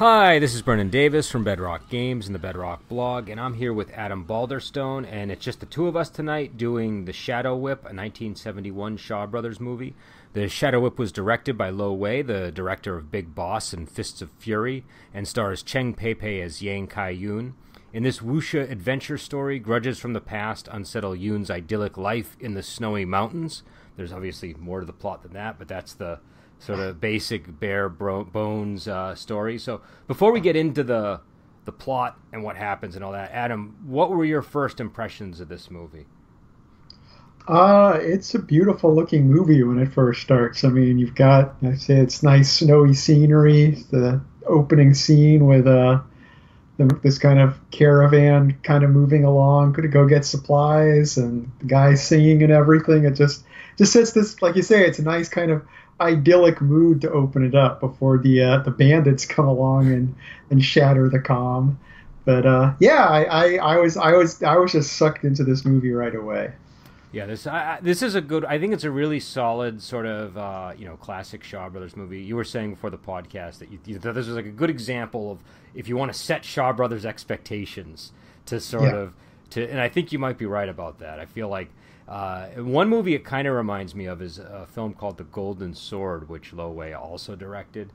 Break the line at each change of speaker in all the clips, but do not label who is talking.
Hi, this is Brendan Davis from Bedrock Games and the Bedrock blog, and I'm here with Adam Balderstone, and it's just the two of us tonight doing The Shadow Whip, a 1971 Shaw Brothers movie. The Shadow Whip was directed by Lo Wei, the director of Big Boss and Fists of Fury, and stars Cheng Pei Pei as Yang Kai Yun. In this wuxia adventure story, grudges from the past unsettle Yun's idyllic life in the snowy mountains. There's obviously more to the plot than that, but that's the sort of basic bare bro- bones uh, story. So before we get into the the plot and what happens and all that, Adam, what were your first impressions of this movie?
Uh, it's a beautiful looking movie when it first starts. I mean, you've got, I say it's nice snowy scenery. The opening scene with uh, this kind of caravan kind of moving along, could go get supplies, and the guy singing and everything. It just just sets this, like you say, it's a nice kind of idyllic mood to open it up before the uh, the bandits come along and and shatter the calm. But uh, yeah, I, I, I was I was I was just sucked into this movie right away.
Yeah, this I, this is a good. I think it's a really solid sort of uh, you know classic Shaw Brothers movie. You were saying before the podcast that you, this was like a good example of if you want to set Shaw Brothers expectations to sort yeah. of to, and I think you might be right about that. I feel like uh, one movie it kind of reminds me of is a film called The Golden Sword, which Lo Wei also directed.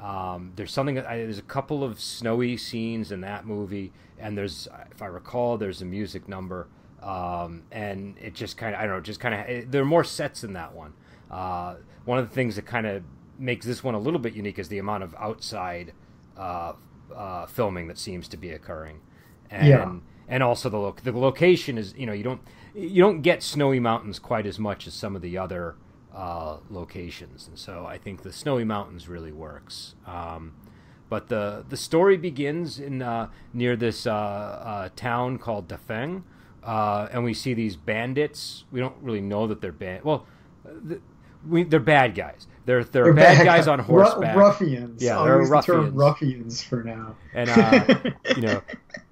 Um, there's something. I, there's a couple of snowy scenes in that movie, and there's, if I recall, there's a music number, um, and it just kind of, I don't know, just kind of. There are more sets in that one. Uh, one of the things that kind of makes this one a little bit unique is the amount of outside uh, uh filming that seems to be occurring, and yeah. and also the lo- the location is, you know, you don't you don't get snowy mountains quite as much as some of the other uh, locations, and so I think the snowy mountains really works. Um, but the the story begins in uh, near this uh, uh town called Dafeng, uh, and we see these bandits. We don't really know that they're band. Well, we, they're bad guys. They're they're, they're bad, bad, guys on horseback.
ruffians.
Yeah, they're ruffians.
ruffians for now.
And uh, you know,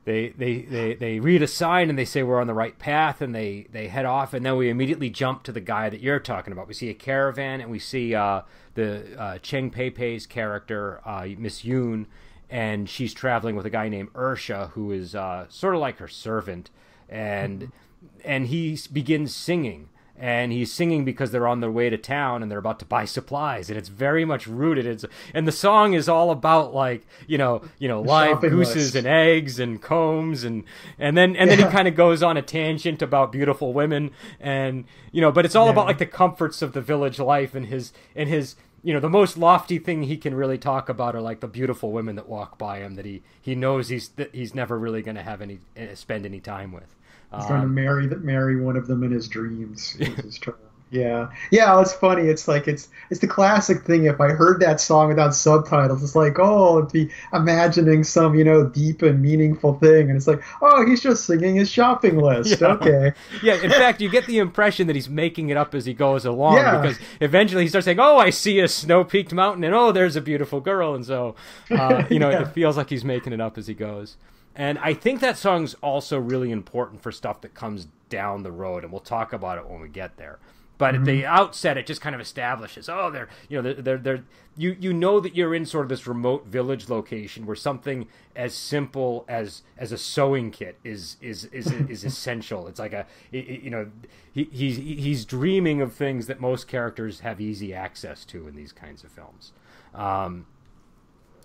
they, they they they read a sign and they say we're on the right path, and they they head off, and then we immediately jump to the guy that you're talking about. We see a caravan, and we see uh, the uh, Cheng Pei Pei's character, uh, Miss Yun, and she's traveling with a guy named Ursha, who is uh, sort of like her servant, and mm-hmm. and he begins singing and he's singing because they're on their way to town and they're about to buy supplies and it's very much rooted it's and the song is all about like you know you know live gooses list. and eggs and combs and and then and yeah. then he kind of goes on a tangent about beautiful women and you know but it's all yeah. about like the comforts of the village life and his and his you know the most lofty thing he can really talk about are like the beautiful women that walk by him that he he knows he's that he's never really going to have any eh, spend any time with
He's going to um, marry that marry one of them in his dreams. Yeah, yeah, it's funny. It's like it's it's the classic thing. If I heard that song without subtitles, it's like oh, be imagining some you know deep and meaningful thing, and it's like oh, he's just singing his shopping list.
Yeah.
Okay.
yeah. In fact, you get the impression that he's making it up as he goes along yeah. because eventually he starts saying, "Oh, I see a snow-peaked mountain, and oh, there's a beautiful girl," and so uh, you know yeah. it feels like he's making it up as he goes. And I think that song's also really important for stuff that comes down the road, and we'll talk about it when we get there. But mm-hmm. at the outset, it just kind of establishes, oh, they're you know they're, they're, they're you you know that you're in sort of this remote village location where something as simple as as a sewing kit is is is is essential. It's like a you know he, he's he's dreaming of things that most characters have easy access to in these kinds of films. Um,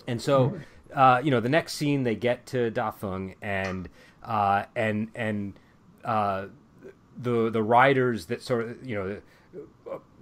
and so uh, you know, the next scene they get to Dafeng and uh, and and uh, the the riders that sort of you know.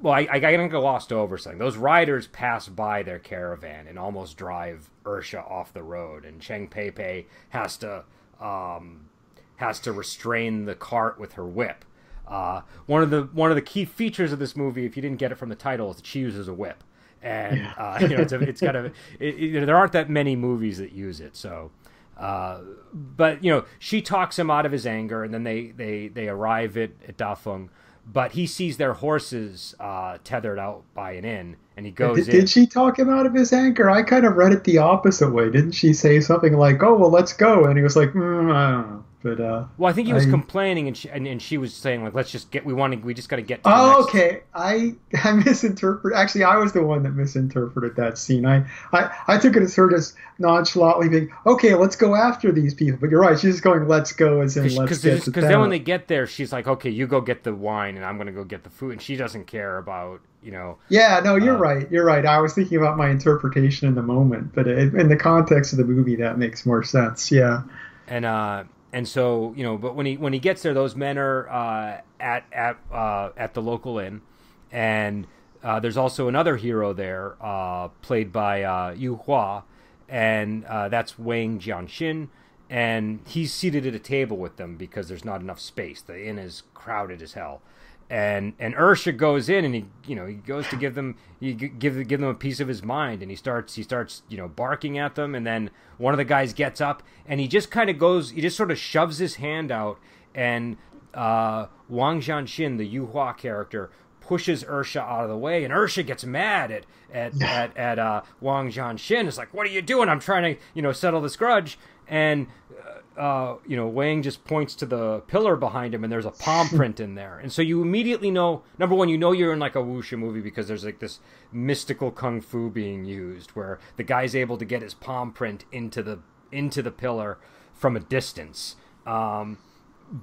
Well, I, I gotta glossed over something. Those riders pass by their caravan and almost drive Ursha off the road, and Cheng Pei Pei has to um, has to restrain the cart with her whip. Uh, one of the one of the key features of this movie, if you didn't get it from the title, is that she uses a whip and yeah. uh, you know it's, a, it's got a it, you know, there aren't that many movies that use it so uh, but you know she talks him out of his anger and then they they they arrive at, at Dafeng. But he sees their horses uh, tethered out by an inn and he goes
did, did, she talk him out of his anger? I kind of read it the opposite way. Didn't she say something like oh well let's go and he was like mm, i don't know But uh,
well, I think he was I, complaining, and she and, and, she was saying like, "Let's just get. We want to. We just got to get."
To oh, okay. I I misinterpreted. Actually, I was the one that misinterpreted that scene. I I, I took it as her just nonchalantly being, "Okay, let's go after these people." But you're right. She's just going, "Let's go," as in let's get
Because then when they get there, she's like, "Okay, you go get the wine, and I'm going to go get the food," and she doesn't care about you know.
Yeah, no, you're uh, right. You're right. I was thinking about my interpretation in the moment, but it, in the context of the movie, that makes more sense. Yeah.
And uh, and so you know, but when he when he gets there, those men are uh, at at uh, at the local inn, and uh, there's also another hero there, uh, played by uh, Yu Hua, and uh, that's Wang Jianxin, and he's seated at a table with them because there's not enough space. The inn is crowded as hell, and and Ursha goes in and he you know he goes to give them he give give them a piece of his mind and he starts he starts you know barking at them. And then one of the guys gets up and he just kind of goes he just sort of shoves his hand out and uh, Wang Jianxin the Yu Hua character pushes Ursha out of the way and Ursha gets mad at at at, at uh, Wang Jianxin it's like what are you doing? I'm trying to you know settle this grudge. And uh, you know, Wang just points to the pillar behind him, and there's a palm print in there, and so you immediately know. Number one, you know you're in like a wuxia movie because there's like this mystical kung fu being used, where the guy's able to get his palm print into the into the pillar from a distance. Um,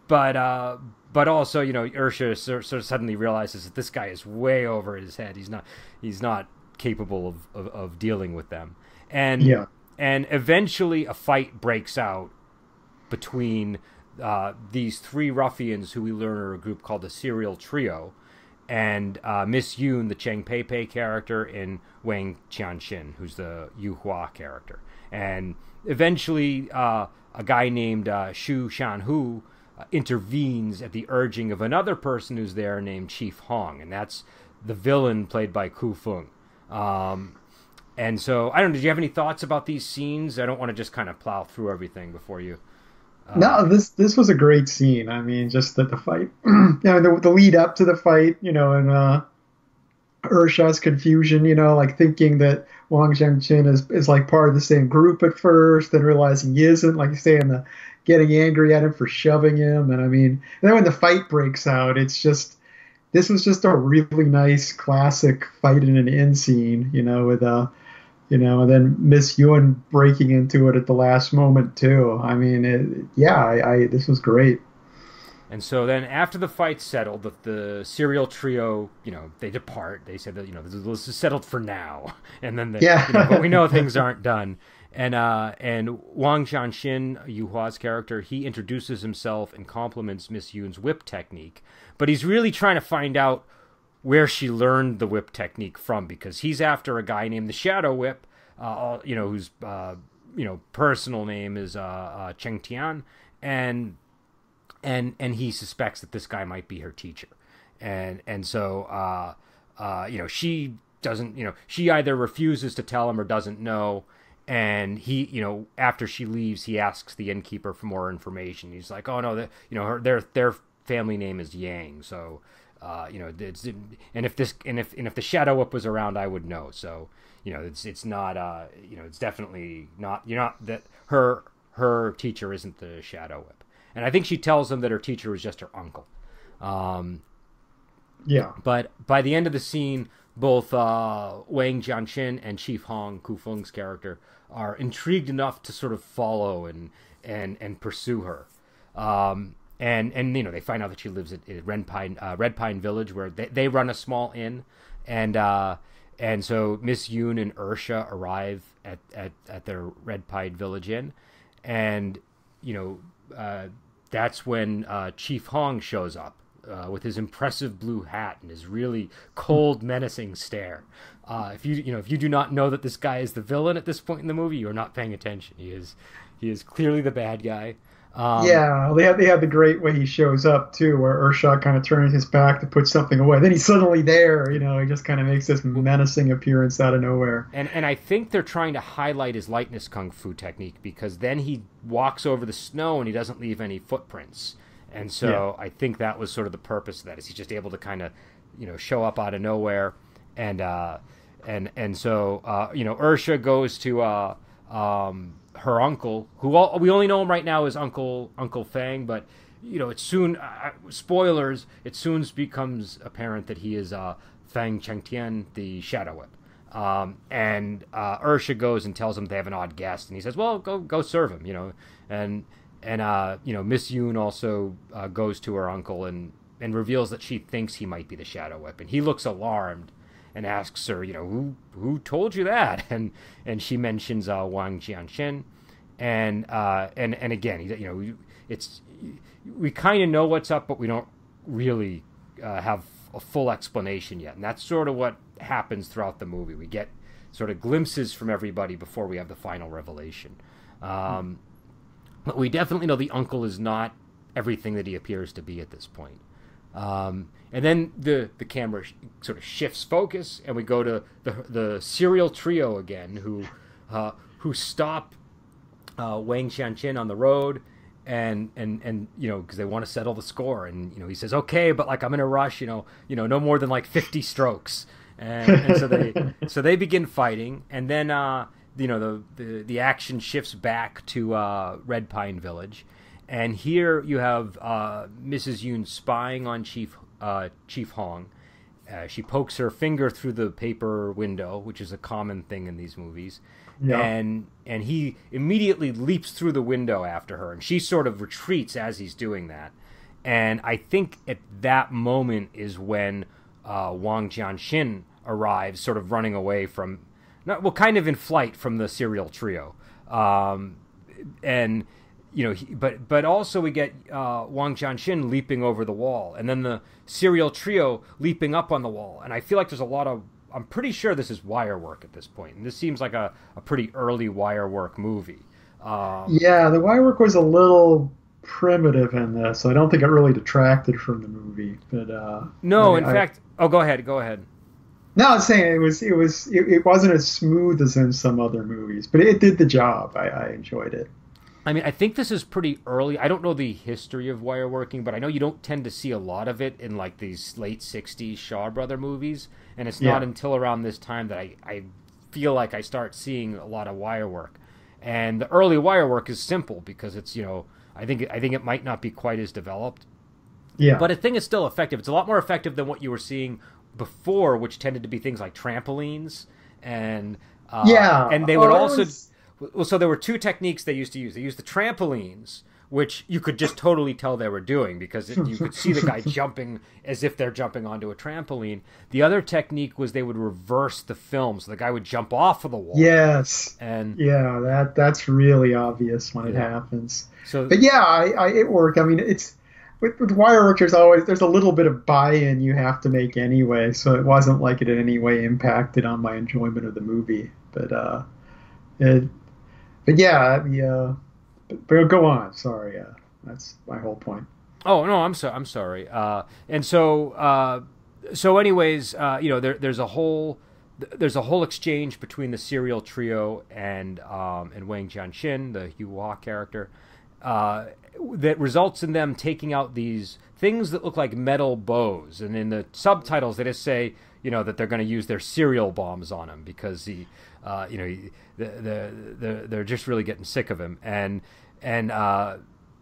but uh, but also, you know, Ursha sort of suddenly realizes that this guy is way over his head. He's not he's not capable of, of, of dealing with them, and yeah. and eventually a fight breaks out between uh, these three ruffians who we learn are a group called the Serial Trio, and uh, Miss Yoon, the Cheng Pei Pei character, and Wang Jianxin, who's the Yu Hua character. And eventually, uh, a guy named uh, Shu Shanhu uh, intervenes at the urging of another person who's there named Chief Hong, and that's the villain played by Ku Feng. Um, and so, I don't know, did you have any thoughts about these scenes? I don't want to just kind of plow through everything before you
no, this this was a great scene. I mean, just that the fight, you know, the, the lead up to the fight, you know, and uh, Ursha's confusion, you know, like thinking that Wang Jianxin is is like part of the same group at first, then realizing he isn't, like you say, the getting angry at him for shoving him, and I mean, and then when the fight breaks out, it's just this was just a really nice classic fight in an end scene, you know, with uh you know, and then Miss Yoon breaking into it at the last moment too. I mean, it, yeah, I, I, this was great.
And so then after the fight settled, the, the serial trio, you know, they depart. They said that you know this is settled for now, and then they, yeah, you know, but we know things aren't done. And uh, and Wang Jianxin, Yu Hua's character, he introduces himself and compliments Miss Yoon's whip technique, but he's really trying to find out where she learned the whip technique from because he's after a guy named the Shadow Whip, uh, you know, whose uh, you know personal name is uh, uh, Cheng Tian, and and and he suspects that this guy might be her teacher, and and so uh, uh, you know she doesn't you know she either refuses to tell him or doesn't know. And he you know after she leaves he asks the innkeeper for more information. He's like oh no the, you know her their their family name is yang so uh, you know, it's, and if this and if and if the shadow whip was around, I would know. So you know, it's it's not uh, you know, it's definitely not. You're not that her her teacher isn't the shadow whip, and I think she tells him that her teacher was just her uncle. Um,
yeah.
But by the end of the scene, both uh, Wang Jianxin and Chief Hong, Ku Feng's character, are intrigued enough to sort of follow and and and pursue her. Um, and and you know they find out that she lives at, at Red Pine uh, Red Pine Village where they, they run a small inn, and uh, and so Miss Yoon and Ursha arrive at, at, at their Red Pine Village inn, and you know uh, that's when uh, Chief Hong shows up uh, with his impressive blue hat and his really cold, menacing stare. Uh, if you you know if you do not know that this guy is the villain at this point in the movie, you are not paying attention. He is he is clearly the bad guy.
Um, yeah, they have they have the great way he shows up too, where Ursha kind of turns his back to put something away. Then he's suddenly there. You know, he just kind of makes this menacing appearance out of nowhere.
And and I think they're trying to highlight his lightness kung fu technique because then he walks over the snow and he doesn't leave any footprints. And so yeah. I think that was sort of the purpose of that is he's just able to kind of, you know, show up out of nowhere, and uh, and and so uh, you know Ursha goes to uh, um, her uncle, who all, we only know him right now as Uncle Uncle Fang, but you know, it soon uh, spoilers. It soon becomes apparent that he is uh, Fang Chengtian, the Shadow Whip. Um, and uh, Ursha goes and tells him they have an odd guest, and he says, "Well, go go serve him," you know. And and uh, you know, Miss Yoon also uh, goes to her uncle and and reveals that she thinks he might be the Shadow Whip, and he looks alarmed and asks her, you know, who who told you that? And and she mentions uh, Wang Jianxin, and uh, and and again, you know, it's we kind of know what's up, but we don't really uh, have a full explanation yet, and that's sort of what happens throughout the movie. We get sort of glimpses from everybody before we have the final revelation. Um, but we definitely know the uncle is not everything that he appears to be at this point. Um, and then the the camera sh- sort of shifts focus, and we go to the the serial trio again, who uh, who stop uh, Wang Jianxin on the road, and and and you know because they want to settle the score, and you know he says okay, but like I'm in a rush, you know, you know no more than like 50 strokes, and, and so they so they begin fighting, and then uh, you know the, the the action shifts back to uh, Red Pine Village. And here you have uh, Mrs. Yoon spying on Chief uh, Chief Hong. Uh, she pokes her finger through the paper window, which is a common thing in these movies. Yeah. And and he immediately leaps through the window after her, and she sort of retreats as he's doing that. And I think at that moment is when uh, Wang Jianxin arrives, sort of running away from, not, well, kind of in flight from the serial trio. Um, and you know, he, but but also we get uh, Wang Jianxin leaping over the wall, and then the serial trio leaping up on the wall, and I feel like there's a lot of. I'm pretty sure this is wire work at this point, and this seems like a, a pretty early wire work movie.
Um, yeah, the wire work was a little primitive in this. I don't think it really detracted from the movie, but uh,
no. I, in I, fact, oh, go ahead, go ahead.
No, I was saying it was it was it, it, wasn't as smooth as in some other movies, but it did the job. I, I enjoyed it.
I mean, I think this is pretty early. I don't know the history of wire working, but I know you don't tend to see a lot of it in like these late '60s Shaw Brother movies, and it's yeah. not until around this time that I, I feel like I start seeing a lot of wire work. And the early wire work is simple because it's you know I think I think it might not be quite as developed. Yeah. But I think it's still effective. It's a lot more effective than what you were seeing before, which tended to be things like trampolines and uh,
yeah,
and they would oh, also. Was well, so there were two techniques they used to use. They used the trampolines, which you could just totally tell they were doing because it, you could see the guy jumping as if they're jumping onto a trampoline. The other technique was they would reverse the film, so the guy would jump off of the wall.
Yes,
and
yeah, that that's really obvious when yeah. it happens. So, but yeah, I, I, it worked. I mean, it's with, with wire there's always there's a little bit of buy-in you have to make anyway, so it wasn't like it in any way impacted on my enjoyment of the movie. But uh, it but yeah, yeah. But, go on. Sorry, uh, that's my whole point.
Oh no, I'm sorry. I'm sorry. Uh, and so, uh, so, anyways, uh, you know, there, there's a whole there's a whole exchange between the serial trio and um, and Wang Jianxin, the Hu character, uh, that results in them taking out these things that look like metal bows, and in the subtitles they just say, you know, that they're going to use their serial bombs on him because he uh, you know, the, the, the, they're just really getting sick of him, and and uh,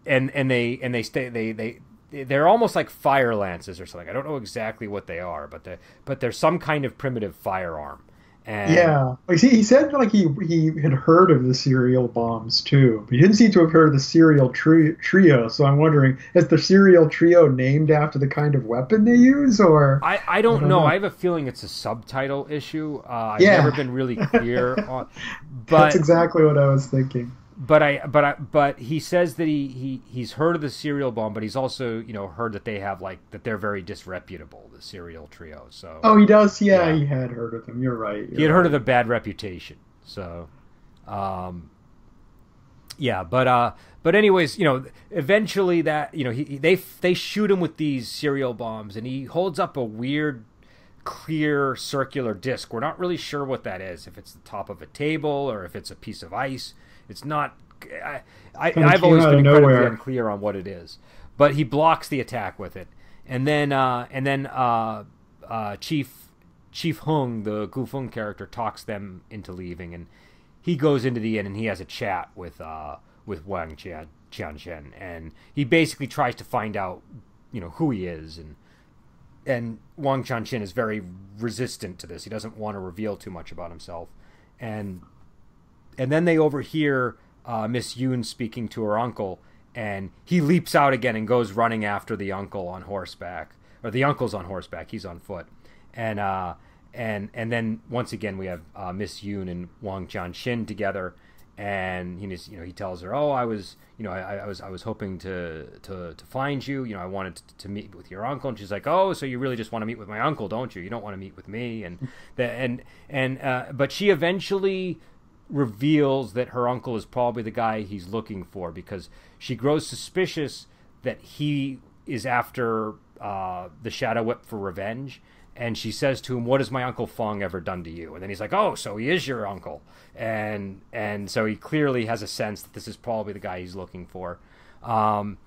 and and they and they stay they they they're almost like fire lances or something. I don't know exactly what they are, but they but they're some kind of primitive firearm.
And yeah, he said like he he had heard of the serial bombs too, but he didn't seem to have heard of the serial tri- trio. So I'm wondering, is the serial trio named after the kind of weapon they use, or
I, I don't, I don't know. know. I have a feeling it's a subtitle issue. Uh, I've yeah. never been really clear on. But
that's exactly what I was thinking
but I but I but he says that he, he he's heard of the serial bomb, but he's also you know heard that they have like that they're very disreputable, the serial trio. So
oh, he does. Yeah, yeah. he had heard of them. You're right. You're
he had
right.
heard of the bad reputation. So, um, yeah, but uh, but anyways, you know, eventually that you know he they they shoot him with these serial bombs, and he holds up a weird clear circular disc. We're not really sure what that is. If it's the top of a table or if it's a piece of ice it's not. I, I have always been incredibly unclear on what it is, but he blocks the attack with it, and then uh, and then uh, uh, Chief Chief Hong, the Ku Feng character, talks them into leaving, and he goes into the inn and he has a chat with uh, with Wang Qian, Qianchen, and he basically tries to find out, you know, who he is, and and Wang Qianchen is very resistant to this. He doesn't want to reveal too much about himself, and and then they overhear uh, Miss Yoon speaking to her uncle, and he leaps out again and goes running after the uncle on horseback, or the uncle's on horseback. He's on foot, and uh, and and then once again we have uh, Miss Yoon and Wang Jianxin together, and he you know he tells her, oh, I was you know I, I was I was hoping to, to to find you, you know I wanted to, to, meet with your uncle, and she's like, oh, so you really just want to meet with my uncle, don't you? You don't want to meet with me, and the, and and uh, but she eventually reveals that her uncle is probably the guy he's looking for because she grows suspicious that he is after uh, the Shadow Whip for revenge and she says to him, "What has my uncle Fong ever done to you?" And then he's like, "Oh, so he is your uncle," and and so he clearly has a sense that this is probably the guy he's looking for. Um,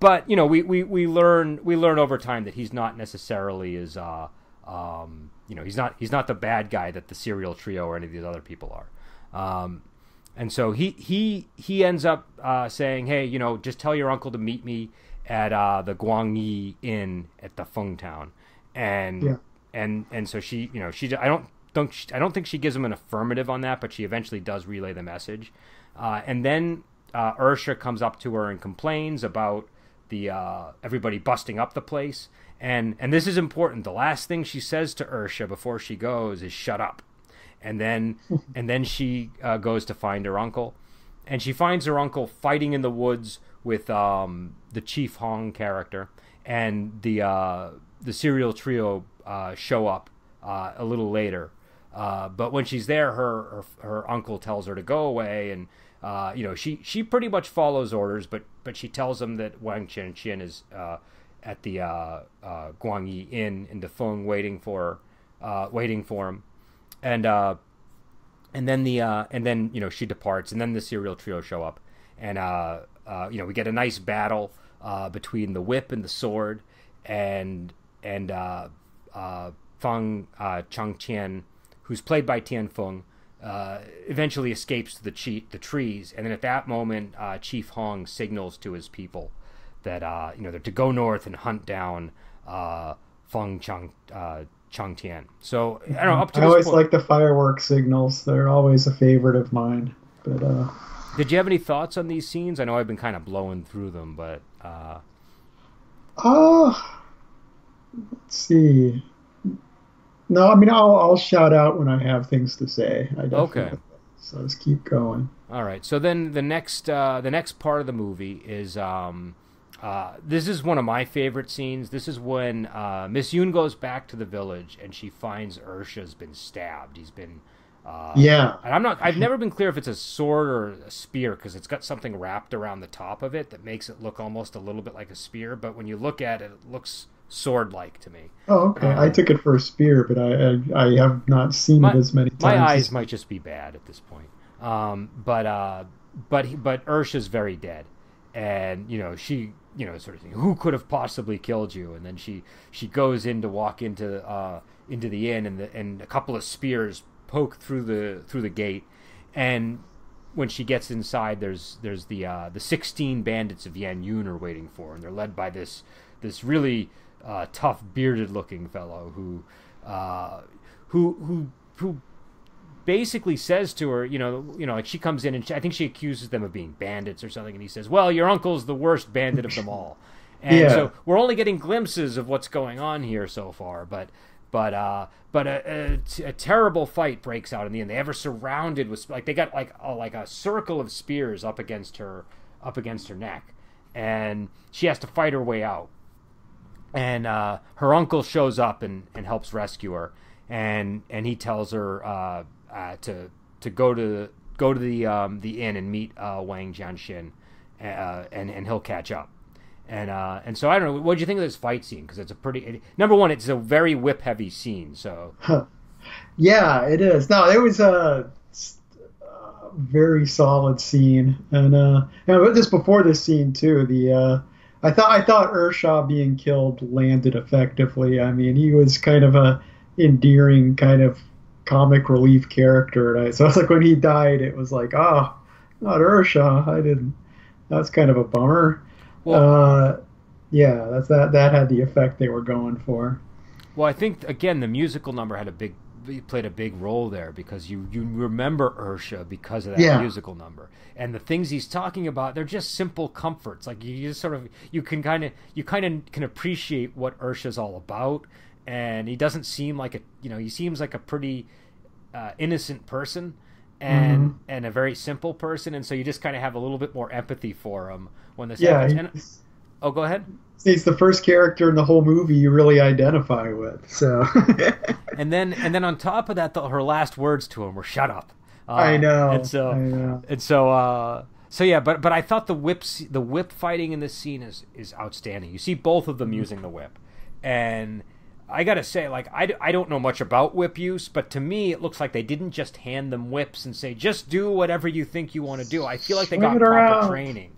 but you know, we, we, we learn we learn over time that he's not necessarily as uh, um, you know he's not he's not the bad guy that the serial trio or any of these other people are. Um, and so he he he ends up uh, saying, "Hey, you know, just tell your uncle to meet me at uh, the Guangyi Inn at the Feng Town." and yeah. and and so she, you know, she I don't don't I don't think she gives him an affirmative on that, but she eventually does relay the message, uh, and then uh, Ursha comes up to her and complains about the uh, everybody busting up the place, and and this is important. The last thing she says to Ursha before she goes is "shut up," and then and then she uh, goes to find her uncle, and she finds her uncle fighting in the woods with um, the Chief Hong character and the uh, the serial trio uh, show up uh, a little later. Uh, but when she's there, her, her, her uncle tells her to go away, and uh, you know she she pretty much follows orders. But but she tells him that Wang Qianqian is uh, at the Guangyi Inn in Defeng waiting for waiting for him, and and then the and then you know she departs, and then the serial trio show up, and you know we get a nice battle between the whip and the sword, and and uh, uh, Feng uh, Changqian, who's played by Tian Feng, uh, eventually escapes to the, chi- the trees, and then at that moment, uh, Chief Hong signals to his people that uh, you know they're to go north and hunt down uh, Feng Chang uh, Changtian. So I don't know. Up to
I always
point,
like the fireworks signals; they're always a favorite of mine. But uh,
did you have any thoughts on these scenes? I know I've been kind of blowing through them, but uh,
uh let's see. No, I mean I'll I'll shout out when I have things to say.
okay.
So let's keep going.
All right. So then the next uh, the next part of the movie is um, uh, this is one of my favorite scenes. This is when uh, Miss Yoon goes back to the village and she finds Ursha's been stabbed. He's been
uh, yeah.
And I'm not. I've never been clear if it's a sword or a spear because it's got something wrapped around the top of it that makes it look almost a little bit like a spear. But when you look at it, it looks sword like to me.
Oh, okay. Um, I took it for a spear, but I I, I have not seen my, it as many times.
My eyes might just be bad at this point. Um, but uh, but but Ursha's very dead, and you know she you know sort of saying, who could have possibly killed you, and then she she goes in to walk into uh into the inn, and the and a couple of spears poke through the through the gate, and when she gets inside, there's there's the uh, the sixteen bandits of Yan Yun are waiting for, her, and they're led by this this really uh, tough, bearded-looking fellow who, uh, who, who, who basically says to her, you know, you know, like she comes in and she, I think she accuses them of being bandits or something, and he says, "Well, your uncle's the worst bandit of them all." And yeah. so we're only getting glimpses of what's going on here so far, but but uh, but a, a, a, terrible fight breaks out in the end. They ever surrounded with like they got like a, like a circle of spears up against her up against her neck, and she has to fight her way out and uh, her uncle shows up and, and helps rescue her, and and he tells her uh, uh, to to go to go to the um, the inn and meet uh, Wang Jianxin, uh, and and he'll catch up. And uh, and so I don't know. What do you think of this fight scene? Because it's a pretty it, number one. It's a very whip heavy scene. So
yeah, it is. No, it was a very solid scene, and uh, and just before this scene too, the uh, I thought I thought Ursha being killed landed effectively. I mean, he was kind of a endearing kind of comic relief character. And I, so it's like when he died, it was like, oh, not Ursha. I didn't. That's kind of a bummer. Well, uh, yeah, that's that. That had the effect they were going for.
Well, I think again the musical number had a big played a big role there because you you remember Ursha because of that yeah. musical number and the things he's talking about they're just simple comforts like you just sort of you can kind of you kind of can appreciate what Ursha's all about and he doesn't seem like a you know he seems like a pretty uh, innocent person and mm-hmm. and a very simple person and so you just kind of have a little bit more empathy for him when this yeah, happens and, oh go ahead
he's the first character in the whole movie you really identify with so
and then and then on top of that the, her last words to him were shut up
uh, I know
and so
know.
and so uh so yeah, but but I thought the whips the whip fighting in this scene is is outstanding. You see both of them mm-hmm. using the whip, and I gotta say, like, I, I don't know much about whip use, but to me, it looks like they didn't just hand them whips and say, just do whatever you think you want to do. I feel like they Swing got proper around. training.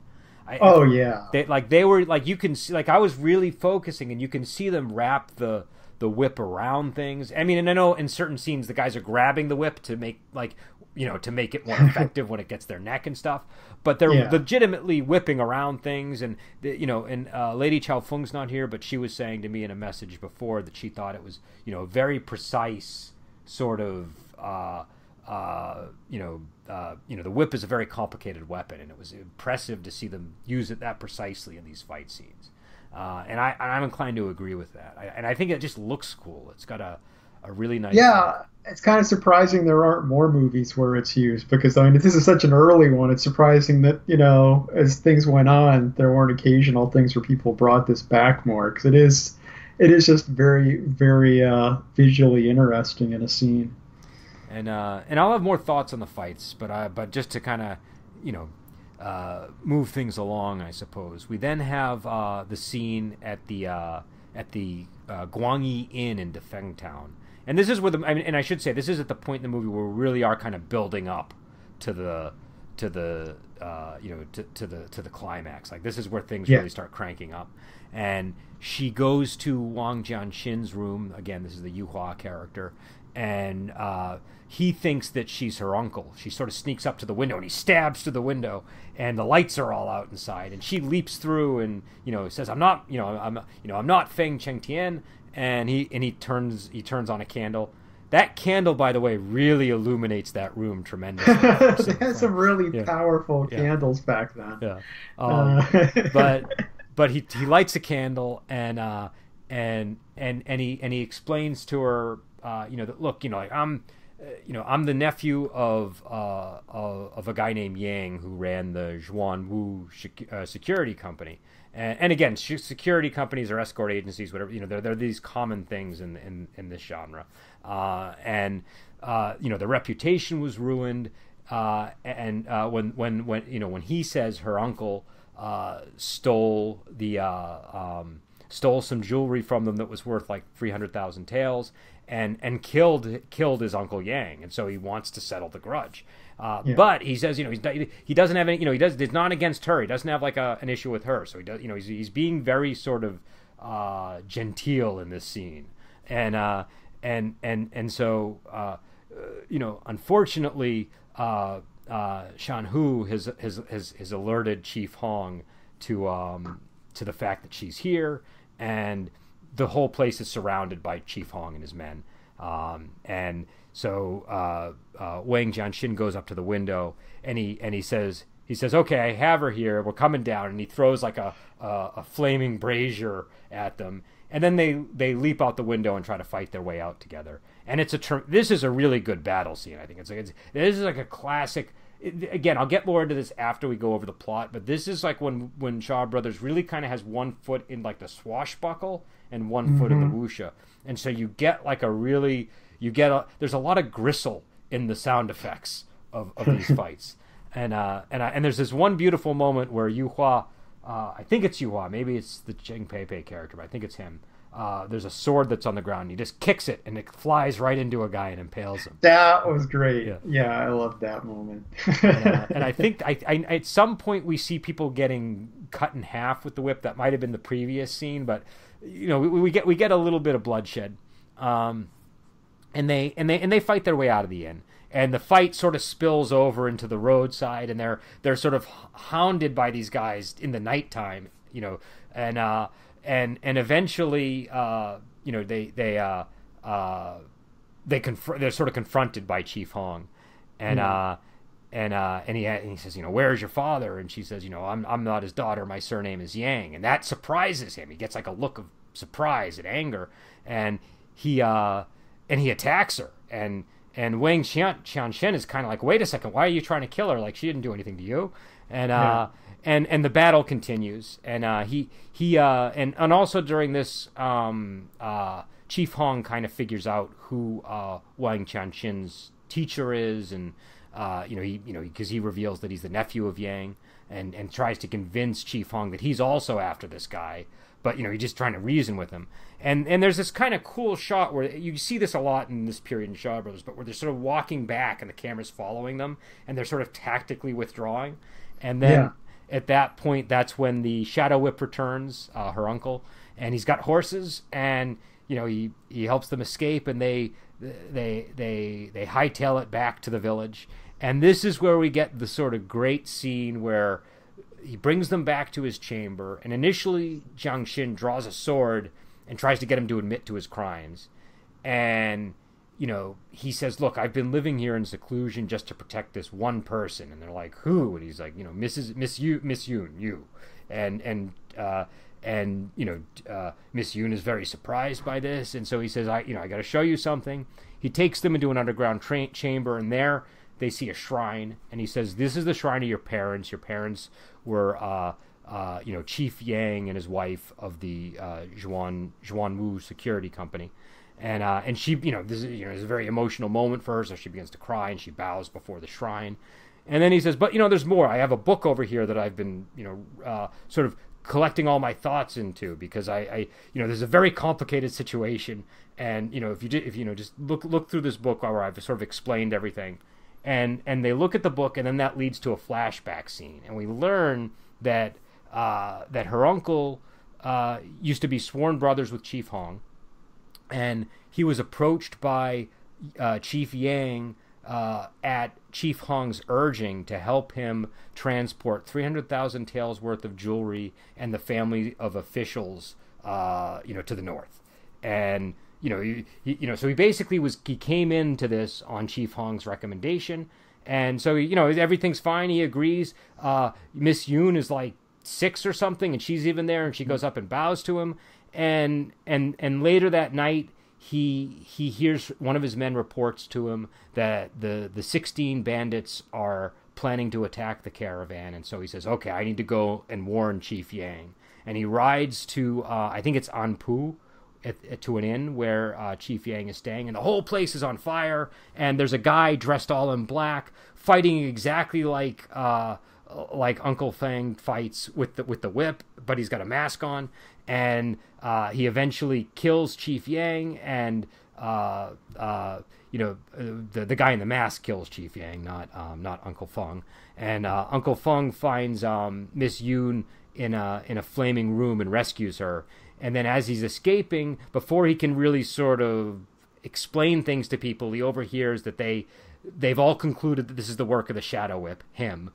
I, oh yeah,
they like they were like you can see like I was really focusing, and you can see them wrap the the whip around things. I mean, and I know in certain scenes the guys are grabbing the whip to make like you know to make it more effective when it gets their neck and stuff. But they're yeah. legitimately whipping around things. And you know and uh, lady chow fung's not here but she was saying to me in a message before that she thought it was you know very precise sort of uh, uh, you know uh, you know the whip is a very complicated weapon. And it was impressive to see them use it that precisely in these fight scenes. Uh, and I, I'm inclined to agree with that. I, and I think it just looks cool. It's got a a really nice.
Yeah, it's kind of surprising there aren't more movies where it's used because I mean this is such an early one. It's surprising that you know as things went on there weren't occasional things where people brought this back more because it is it is just very very uh, visually interesting in a scene.
And uh, and I'll have more thoughts on the fights, but uh, but just to kind of you know uh, move things along, I suppose we then have uh, the scene at the uh, at the uh, Guangyi Inn in Defeng Town and this is where the I mean, and I should say this is at the point in the movie where we really are kind of building up to the to the uh, you know to, to the to the climax. Like this is where things yeah. really start cranking up. And she goes to Wang Jianxin's room again. This is the Yuhua character, and uh, he thinks that she's her uncle. She sort of sneaks up to the window and he stabs through the window, and the lights are all out inside. And she leaps through and you know says, "I'm not, you know, I'm, you know, I'm not Feng Chengtian and he and he turns he turns on a candle. That candle, by the way, really illuminates that room tremendously.
they had some really yeah. powerful yeah. candles back then.
Yeah, um, uh. but but he he lights a candle and uh, and and and he and he explains to her, uh, you know, that look, you know, like I'm. You know, I'm the nephew of, uh, of, of a guy named Yang who ran the Zhuan Wu uh, security company, and, and again, security companies or escort agencies, whatever you know, they're, they're these common things in in, in this genre. Uh, and uh, you know, the reputation was ruined. Uh, and uh, when when when you know when he says her uncle uh, stole the uh, um, stole some jewelry from them that was worth like three hundred thousand taels, and and killed killed his uncle Yang, and so he wants to settle the grudge. Uh, yeah. But he says, you know, he's, he doesn't have any, you know, he does, it's not against her. He doesn't have like a, an issue with her. So he does, you know, he's, he's being very sort of uh, genteel in this scene. And, uh, and, and, and so, uh, uh you know, unfortunately, uh, uh, Shan Hu has, has, has, has alerted Chief Hong to, um, to the fact that she's here. And the whole place is surrounded by Chief Hong and his men. Um, and so uh, uh, Wang Jianxin goes up to the window and he and he says he says, "Okay, I have her here. We're coming down." And he throws like a a, a flaming brazier at them, and then they they leap out the window and try to fight their way out together. And it's a ter- this is a really good battle scene. I think it's like it's, this is like a classic. It, again, I'll get more into this after we go over the plot, but this is like when when Shaw Brothers really kind of has one foot in like the swashbuckle and one mm-hmm. foot in the mm-hmm. wuxia, and so you get like a really you get a there's a lot of gristle in the sound effects of, of these fights. And uh, and and there's this one beautiful moment where Yu Hua, uh, I think it's Yu Hua, maybe it's the Cheng Pei Pei character, but I think it's him. Uh, there's a sword that's on the ground. He just kicks it, and it flies right into a guy and impales him.
That was great. Yeah, yeah I love that moment.
and, uh, and, I think I, I, at some point we see people getting cut in half with the whip. That might have been the previous scene, but you know we, we get we get a little bit of bloodshed. Um, and they and they and they fight their way out of the inn and the fight sort of spills over into the roadside and they're they're sort of hounded by these guys in the nighttime you know and uh and and eventually uh you know they they uh uh they conf- they're sort of confronted by chief hong and mm. uh and uh, and he and he says, you know, where's your father? And she says, you know, I'm I'm not his daughter. My surname is Yang, and that surprises him. He gets like a look of surprise and anger, and he uh, and he attacks her. And and Wang Qian, Qianshen is kind of like, wait a second, why are you trying to kill her? Like she didn't do anything to you. And uh, yeah. And and the battle continues. And uh, he he uh, and and also during this, um, uh, Chief Hong kind of figures out who uh, Wang Qianshen's teacher is, and uh, you know he you know because he reveals that he's the nephew of Yang, and and tries to convince Chief Hong that he's also after this guy but you know, he's just trying to reason with him. And and there's this kind of cool shot where you see this a lot in this period in Shaw Brothers, but where they're sort of walking back and the camera's following them, and they're sort of tactically withdrawing. And then yeah. At that point, that's when the Shadow Whip returns, uh, her uncle, and he's got horses, and you know he he helps them escape, and they they they they hightail it back to the village. And this is where we get the sort of great scene where he brings them back to his chamber, and initially Jianxin draws a sword and tries to get him to admit to his crimes. And you know, he says, "Look, I've been living here in seclusion just to protect this one person." And they're like, "Who?" And he's like, "You know, Mrs. Miss you, Miss Yoon, you." And and uh, and you know, uh, Miss Yoon is very surprised by this, and so he says, "I, you know, I got to show you something." He takes them into an underground tra- chamber, and there they see a shrine, and he says, "This is the shrine of your parents. Your parents were, uh, uh, you know, Chief Yang and his wife of the uh, Zhuan Zhuanwu Security Company." And uh, and she, you know, this is you know, a very emotional moment for her, so she begins to cry and she bows before the shrine. And then he says, "But you know, there's more. I have a book over here that I've been, you know, uh, sort of collecting all my thoughts into because I, I, you know, there's a very complicated situation, and you know, if you did, if you know, just look look through this book where I've sort of explained everything, and and they look at the book, and then that leads to a flashback scene, and we learn that uh, that her uncle uh, used to be sworn brothers with Chief Hong, and he was approached by uh, Chief Yang uh, at Chief Hong's urging to help him transport 300,000 taels worth of jewelry and the family of officials, uh, you know, to the north, and you know, he, he, you know, so he basically was he came into this on Chief Hong's recommendation, and so you know everything's fine. He agrees. Uh, Miss Yoon is like six or something, and she's even there, and she goes up and bows to him, and and and later that night he he hears one of his men reports to him that the the 16 bandits are planning to attack the caravan and so he says okay i need to go and warn chief yang and he rides to uh, i think it's anpu at, at, to an inn where uh, Chief Yang is staying, and the whole place is on fire. And there's a guy dressed all in black, fighting exactly like uh, like Uncle Fang fights with the with the whip, but he's got a mask on. And uh, he eventually kills Chief Yang, and uh, uh, you know the the guy in the mask kills Chief Yang, not um, not Uncle Feng. And uh, Uncle Feng finds um, Miss Yoon in a in a flaming room and rescues her and then as he's escaping, before he can really sort of explain things to people, he overhears that they they've all concluded that this is the work of the Shadow Whip, him,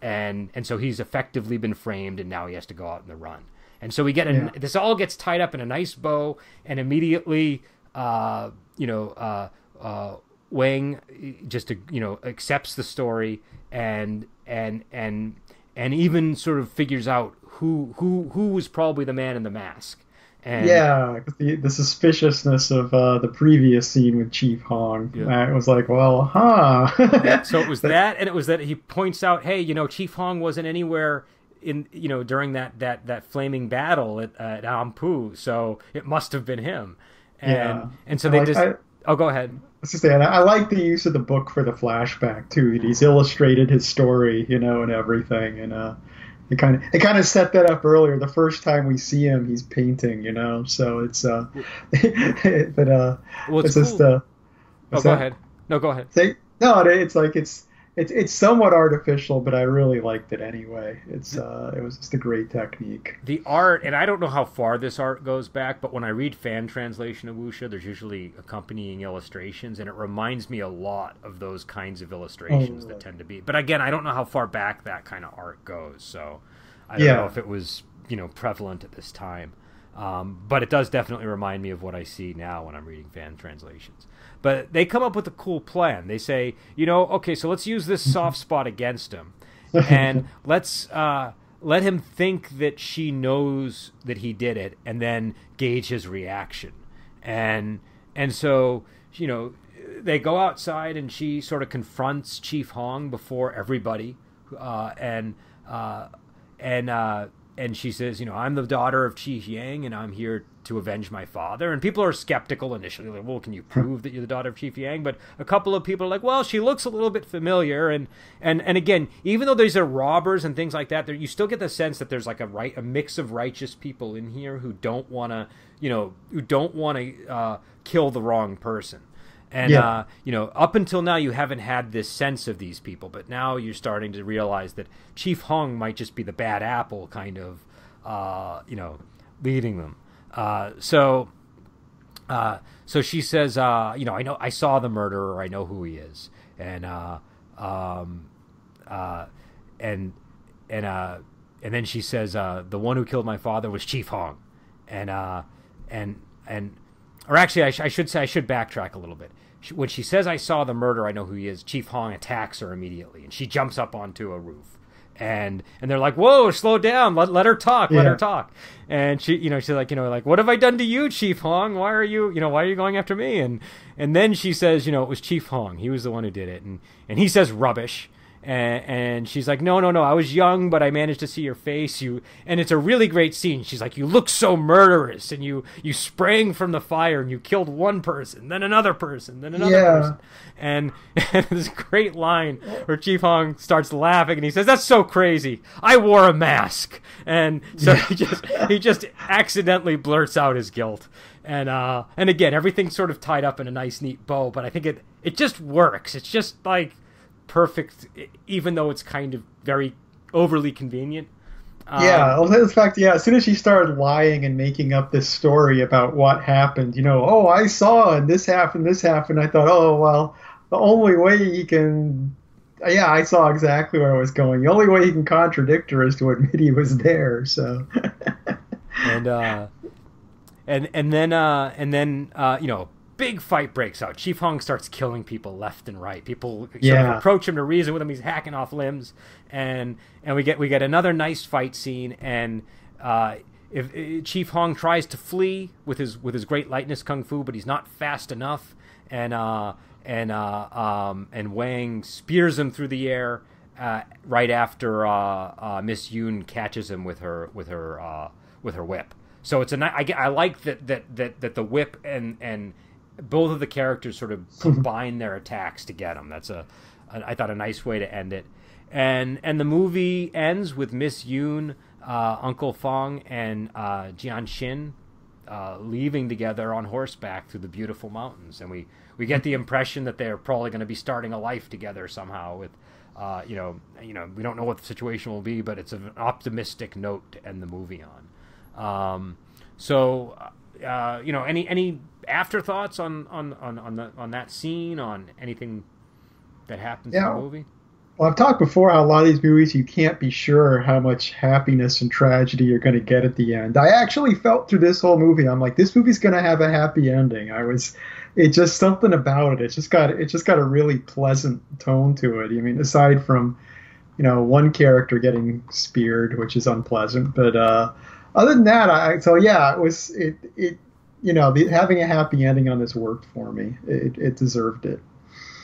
and and so he's effectively been framed, and now he has to go out in the run. And so we get a, yeah. this all gets tied up in a nice bow, and immediately, uh, you know, uh, uh, Wang just you know accepts the story and and and and even sort of figures out who who who was probably the man in the mask.
And, yeah, the, the suspiciousness of uh, the previous scene with Chief Hong. Yeah. was like, well, huh.
so it was that, and it was that he points out, hey, you know, Chief Hong wasn't anywhere in, you know, during that that that flaming battle at, at Anpu, so it must have been him. And yeah. and so they like, just. I, oh, go ahead.
Let's just say, I, I like the use of the book for the flashback too. He's illustrated his story, you know, and everything, and uh, it kind of it kind of set that up earlier. The first time we see him, he's painting, you know. So it's uh, but uh,
well, it's, it's cool. just uh.
Oh,
go that? ahead. No, go ahead.
Say, no, it's like it's it's it's somewhat artificial, but I really liked it anyway. It's uh, it was just a great technique.
The art, and I don't know how far this art goes back, but when I read fan translation of wuxia, there's usually accompanying illustrations, and it reminds me a lot of those kinds of illustrations oh, that tend to be. But again, I don't know how far back that kind of art goes, so I don't yeah. know if it was you know prevalent at this time. Um, but it does definitely remind me of what I see now when I'm reading fan translations. But they come up with a cool plan. They say, you know, okay, so let's use this soft spot against him, and let's uh, let him think that she knows that he did it, and then gauge his reaction. And and so you know, they go outside, and she sort of confronts Chief Hong before everybody, uh, and uh, and uh, and she says, you know, I'm the daughter of Chi Yang, and I'm here to avenge my father. And people are skeptical initially, like, well, can you prove that you're the daughter of Chi Yang? But a couple of people are like, well, she looks a little bit familiar. And and and again, even though these are robbers and things like that, there, you still get the sense that there's like a right a mix of righteous people in here who don't want to, you know, who don't want to uh, kill the wrong person. And yeah. uh, you know, up until now, you haven't had this sense of these people, but now you're starting to realize that Chief Hong might just be the bad apple, kind of, uh, you know, leading them. Uh, so, uh, so she says, uh, you know, I know I saw the murderer, I know who he is, and uh, um, and and and then she says, the one who killed my father was Chief Hong, and and and or actually, I, sh- I, should say I should backtrack a little bit. She, when she says I saw the murder, I know who he is. Chief Hong attacks her immediately, and she jumps up onto a roof. And and they're like, "Whoa, slow down! Let, let her talk! Let yeah. her talk!" And she, you know, she's like, you know, like, "What have I done to you, Chief Hong? Why are you, you know, why are you going after me?" And and then she says, you know, it was Chief Hong. He was the one who did it. And and he says rubbish and, and she's like, "No, no, no. I was young, but I managed to see your face. You." And it's a really great scene. She's like, "You look so murderous, and you you sprang from the fire, and you killed one person, then another person, then another yeah. person." And, and this great line where Chief Hong starts laughing, and he says, "That's so crazy. I wore a mask." And so he just he just accidentally blurts out his guilt. And uh and again, everything's sort of tied up in a nice, neat bow. But I think it it just works. It's just like perfect, even though it's kind of very overly convenient.
Um, yeah, well, in fact, yeah. As soon as she started lying and making up this story about what happened, you know, oh, I saw and this happened, this happened. I thought, oh, well, the only way he can, yeah, I saw exactly where I was going. The only way he can contradict her is to admit he was there. So,
and uh, and and then uh, and then uh, you know, big fight breaks out. Chief Hong starts killing people left and right. People yeah. of approach him to reason with him. He's hacking off limbs, and and we get we get another nice fight scene. And uh, if, if, Chief Hong tries to flee with his with his great lightness kung fu, but he's not fast enough, and uh, and uh, um, and Wang spears him through the air. Uh, right after uh, uh, Miss Yoon catches him with her with her with her whip, so it's a I, I like that that that that the whip and and both of the characters sort of combine their attacks to get him. That's a, a I thought a nice way to end it. And and the movie ends with Miss Yoon, uh, Uncle Fong, and uh, Jianxin uh, leaving together on horseback through the beautiful mountains, and we we get the impression that they're probably going to be starting a life together somehow. With uh, you know, you know, we don't know what the situation will be, but it's an optimistic note to end the movie on. Um, so, uh, you know, any any afterthoughts on on on on, the, on that scene, on anything that happens yeah. in the movie?
Well, I've talked before how a lot of these movies you can't be sure how much happiness and tragedy you're going to get at the end. I actually felt through this whole movie, I'm like, this movie's going to have a happy ending. I was, it just something about it. It just got it just got a really pleasant tone to it. I mean, aside from, you know, one character getting speared, which is unpleasant, but uh, other than that, I so yeah, it was it it you know, the, having a happy ending on this worked for me. It, it deserved it.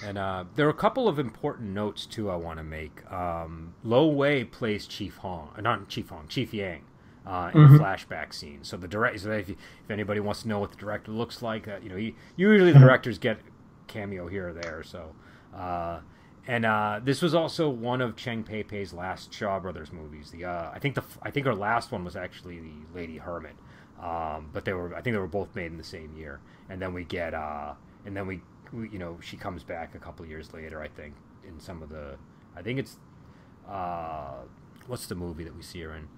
And uh, there are a couple of important notes too. I want to make. Um, Lo Wei plays Chief Hong, uh, not Chief Hong, Chief Yang, uh, in mm-hmm. the flashback scene. So the direct, so if, you, if anybody wants to know what the director looks like, uh, you know, he, usually the mm-hmm. directors get cameo here or there. So, uh, and uh, this was also one of Cheng Pei Pei's last Shaw Brothers movies. The uh, I think the I think her last one was actually the Lady Hermit. Um, but they were, I think they were both made in the same year. And then we get, uh, and then we, we, you know, she comes back a couple years later, I think, in some of the. I think it's uh, what's the movie that we see her in?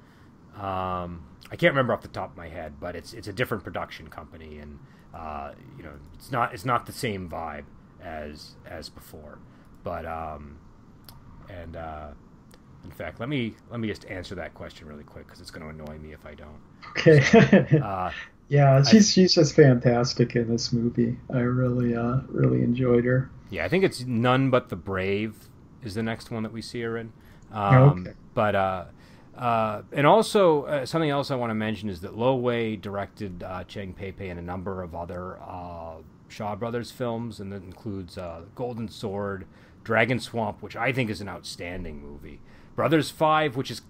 Um, I can't remember off the top of my head, but it's it's a different production company, and uh, you know it's not it's not the same vibe as as before. But um, and uh, in fact, let me let me just answer that question really quick because it's going to annoy me if I don't.
Okay. So, uh, yeah, she's I, she's just fantastic in this movie. I really uh, really enjoyed her.
Yeah, I think it's none but the brave is the next one that we see her in. Um, okay. But uh, uh, and also uh, something else I want to mention is that Lo Wei directed uh, Cheng Pei Pei in a number of other uh, Shaw Brothers films, and that includes uh, Golden Sword, Dragon Swamp, which I think is an outstanding movie. Brothers Five, which is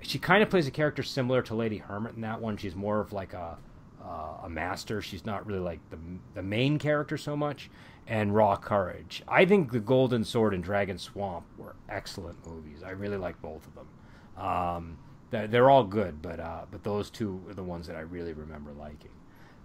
she kind of plays a character similar to Lady Hermit in that one. She's more of like a uh, a master. She's not really like the the main character so much. And Raw Courage. I think the Golden Sword and Dragon Swamp were excellent movies. I really like both of them. Um, they're all good, but uh, but those two are the ones that I really remember liking.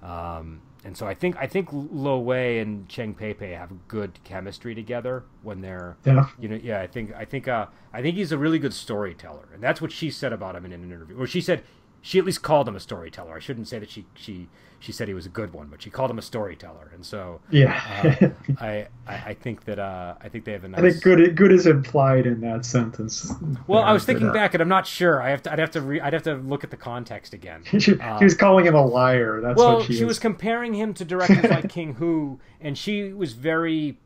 Um, and so I think I think Lo Wei and Cheng Pei Pei have good chemistry together when they're yeah. you know yeah I think I think uh, I think he's a really good storyteller and that's what she said about him in an interview or she said she at least called him a storyteller I shouldn't say that she she she said he was a good one, but she called him a storyteller, and so
yeah,
uh, I, I think that uh, I think they have a nice.
I think good good is implied in that sentence.
Well, I was thinking back, and I'm not sure. I have to I'd have to re, I'd have to look at the context again.
she, uh, she was calling him a liar. That's
well,
what she,
she was comparing him to directors like King Hu, and she was very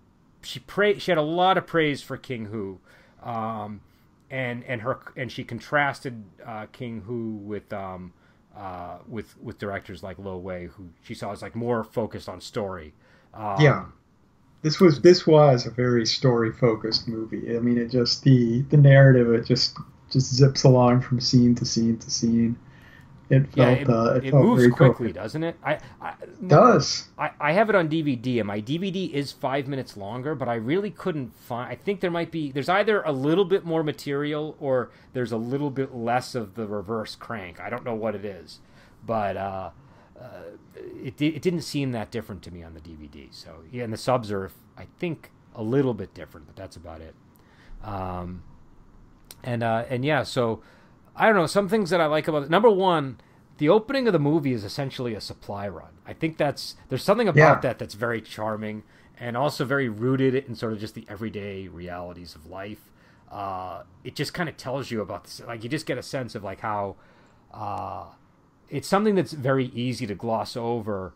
she pra- she had a lot of praise for King Hu. Um, and and her and she contrasted uh, King Hu with um, uh, with with directors like Lo Wei, who she saw as like more focused on story.
Um, yeah, this was this was a very story focused movie. I mean, it just the the narrative it just just zips along from scene to scene to scene. It felt yeah, it, uh, it,
it
felt
moves quickly, doesn't it? I, I
does.
I, I have it on DVD, and my DVD is five minutes longer, but I really couldn't find. I think there might be there's either a little bit more material or there's a little bit less of the reverse crank. I don't know what it is, but uh, uh, it it didn't seem that different to me on the DVD. So yeah, and the subs are I think a little bit different, but that's about it. Um, and uh, and yeah, so I don't know some things that I like about it. Number one, the opening of the movie is essentially a supply run. I think that's there's something about yeah. that that's very charming and also very rooted in sort of just the everyday realities of life. Uh, it just kind of tells you about this, like you just get a sense of like how uh, it's something that's very easy to gloss over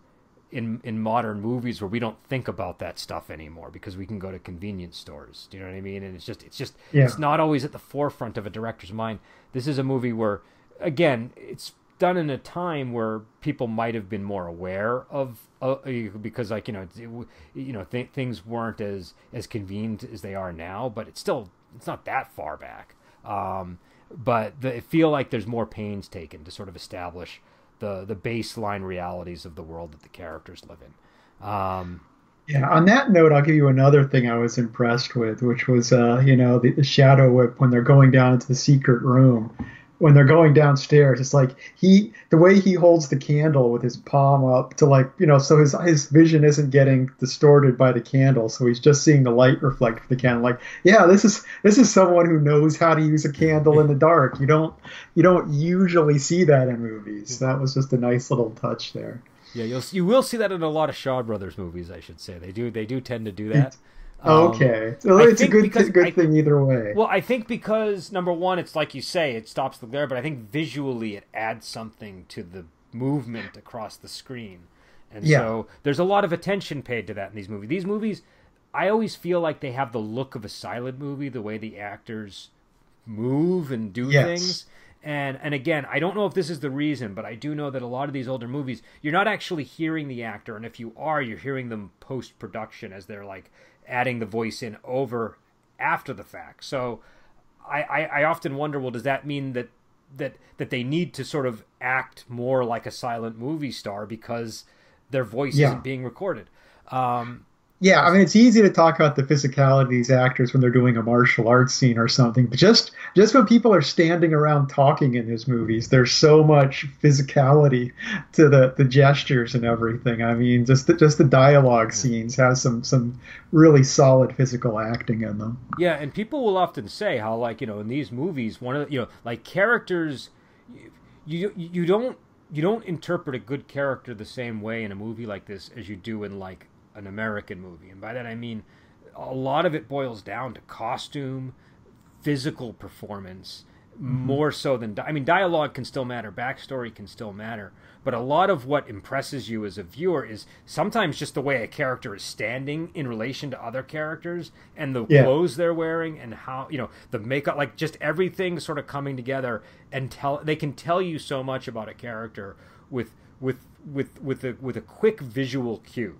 in in modern movies where we don't think about that stuff anymore because we can go to convenience stores. Do you know what I mean? And it's just it's just yeah. it's not always at the forefront of a director's mind. This is a movie where again, it's done in a time where people might have been more aware of uh, because like you know it, you know th- things weren't as as convenient as they are now but it's still it's not that far back um, but the, I feel like there's more pains taken to sort of establish the the baseline realities of the world that the characters live in um,
yeah. On that note, I'll give you another thing I was impressed with, which was, uh, you know, the, the shadow whip when they're going down into the secret room when they're going downstairs it's like he the way he holds the candle with his palm up to like you know so his his vision isn't getting distorted by the candle so he's just seeing the light reflect from the candle. Like yeah this is this is someone who knows how to use a candle in the dark. You don't you don't usually see that in movies. That was just a nice little touch there.
Yeah you'll you will see that in a lot of shaw brothers movies i should say. They do they do tend to do that
um, okay, so it's a good good I, thing either way.
Well, I think because number one, it's like you say, it stops the glare, but I think visually it adds something to the movement across the screen, and yeah. so there's a lot of attention paid to that in these movies. These movies, I always feel like they have the look of a silent movie, the way the actors move and do yes. things. And and again, I don't know if this is the reason, but I do know that a lot of these older movies, you're not actually hearing the actor, and if you are, you're hearing them post production as they're like adding the voice in over after the fact. So I, I, I often wonder, well, does that mean that that that they need to sort of act more like a silent movie star because their voice yeah. isn't being recorded? Um,
yeah, I mean it's easy to talk about the physicality of these actors when they're doing a martial arts scene or something, but just just when people are standing around talking in these movies, there's so much physicality to the, the gestures and everything. I mean, just the, just the dialogue scenes have some some really solid physical acting in them.
Yeah, and people will often say how like you know in these movies one of the, you know like characters you you don't you don't interpret a good character the same way in a movie like this as you do in like an American movie. And by that I mean a lot of it boils down to costume, physical performance, mm-hmm. more so than I mean dialogue can still matter, backstory can still matter, but a lot of what impresses you as a viewer is sometimes just the way a character is standing in relation to other characters and the yeah. clothes they're wearing and how you know the makeup like just everything sort of coming together and tell they can tell you so much about a character with with with with a with a quick visual cue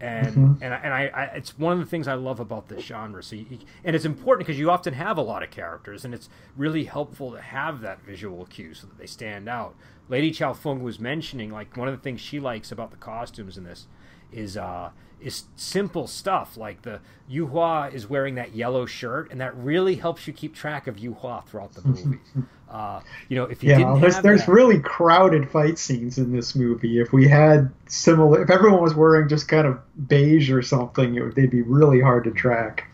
and mm-hmm. and I, and I, I, it's one of the things I love about this genre. So you, and it's important because you often have a lot of characters, and it's really helpful to have that visual cue so that they stand out. Lady Chow Fung was mentioning like one of the things she likes about the costumes in this is uh is simple stuff like the Yu Hua is wearing that yellow shirt, and that really helps you keep track of Yu Hua throughout the movie. Uh, you know, if you yeah,
there's, there's
that,
really crowded fight scenes in this movie. If we had similar, if everyone was wearing just kind of beige or something, it would, they'd be really hard to track.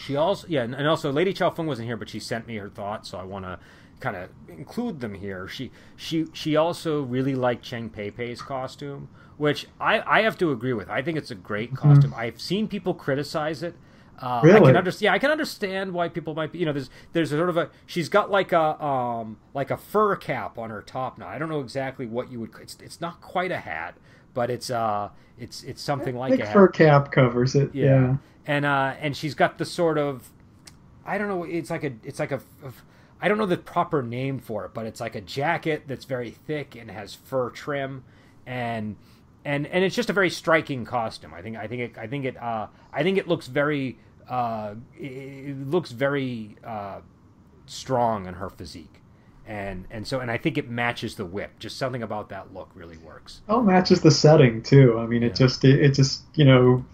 She also, yeah, and also Lady Chow Fung wasn't here, but she sent me her thoughts, so I want to kind of include them here. She she she also really liked Cheng Pei Pei's costume, which I I have to agree with. I think it's a great mm-hmm. costume. Mm-hmm. I've seen people criticize it uh, really? I can understand. Yeah, I can understand why people might be. You know, there's there's sort of a. She's got like a um like a fur cap on her top now. I don't know exactly what you would. It's it's not quite a hat, but it's uh it's it's something like
a fur cap covers it. Yeah. yeah.
And uh and she's got the sort of, I don't know. It's like a it's like a. a I don't know the proper name for it, but it's like a jacket that's very thick and has fur trim, and and and it's just a very striking costume. I think I think it I think it uh, I think it looks very uh, it looks very uh, strong in her physique, and and so and I think it matches the whip. Just something about that look really works.
Oh, matches the setting too. I mean, it yeah. just it, it just you know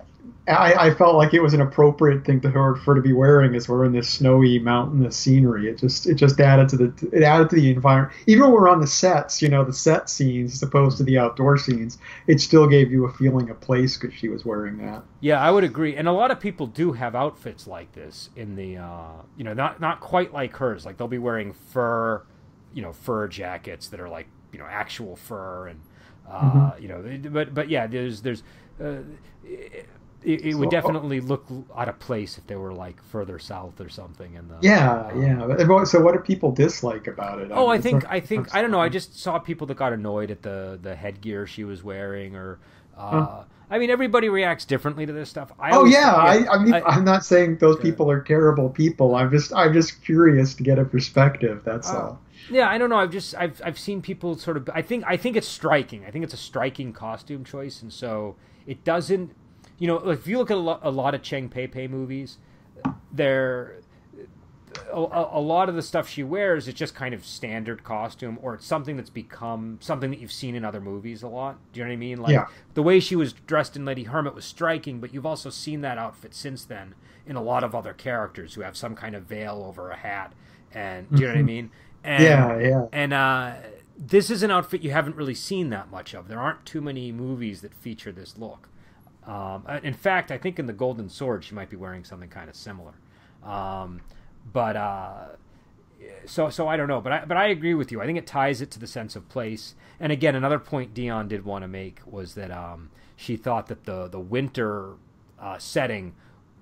I, I, felt like it was an appropriate thing to her for to be wearing as we're in this snowy mountainous scenery. It just it just added to the it added to the environment. Even when we're on the sets, you know, the set scenes as opposed to the outdoor scenes, it still gave you a feeling of place because she was wearing that.
Yeah, I would agree. And a lot of people do have outfits like this in the uh, you know not not quite like hers. Like they'll be wearing fur, you know, fur jackets that are like you know actual fur and uh, mm-hmm. you know, but but yeah, there's there's. Uh, it, it so, would definitely look out of place if they were like further south or something. In the
yeah, uh, yeah. So what do people dislike about it?
Oh, I, I think I think I don't know. I just saw people that got annoyed at the the headgear she was wearing, or uh, huh. I mean, everybody reacts differently to this stuff.
I oh yeah, I, I mean, I, am not saying those people are terrible people. I'm just I'm just curious to get a perspective. That's uh, all.
Yeah, I don't know. I've just I've I've seen people sort of. I think I think it's striking. I think it's a striking costume choice, and so it doesn't you know, if you look at a lot, a lot of Cheng Pei Pei movies, they're a, a, lot of the stuff she wears is just kind of standard costume, or it's something that's become something that you've seen in other movies a lot. Do you know what I mean? Like
yeah.
the way she was dressed in Lady Hermit was striking, but you've also seen that outfit since then in a lot of other characters who have some kind of veil over a hat. And do you know what I mm-hmm. mean? And,
yeah, yeah.
And uh, this is an outfit you haven't really seen that much of. There aren't too many movies that feature this look. Um, uh, in fact, I think in the Golden Sword she might be wearing something kind of similar. Um, but uh, so so I don't know, but I but I agree with you. I think it ties it to the sense of place. And again, another point Dion did want to make was that um, she thought that the the winter uh, setting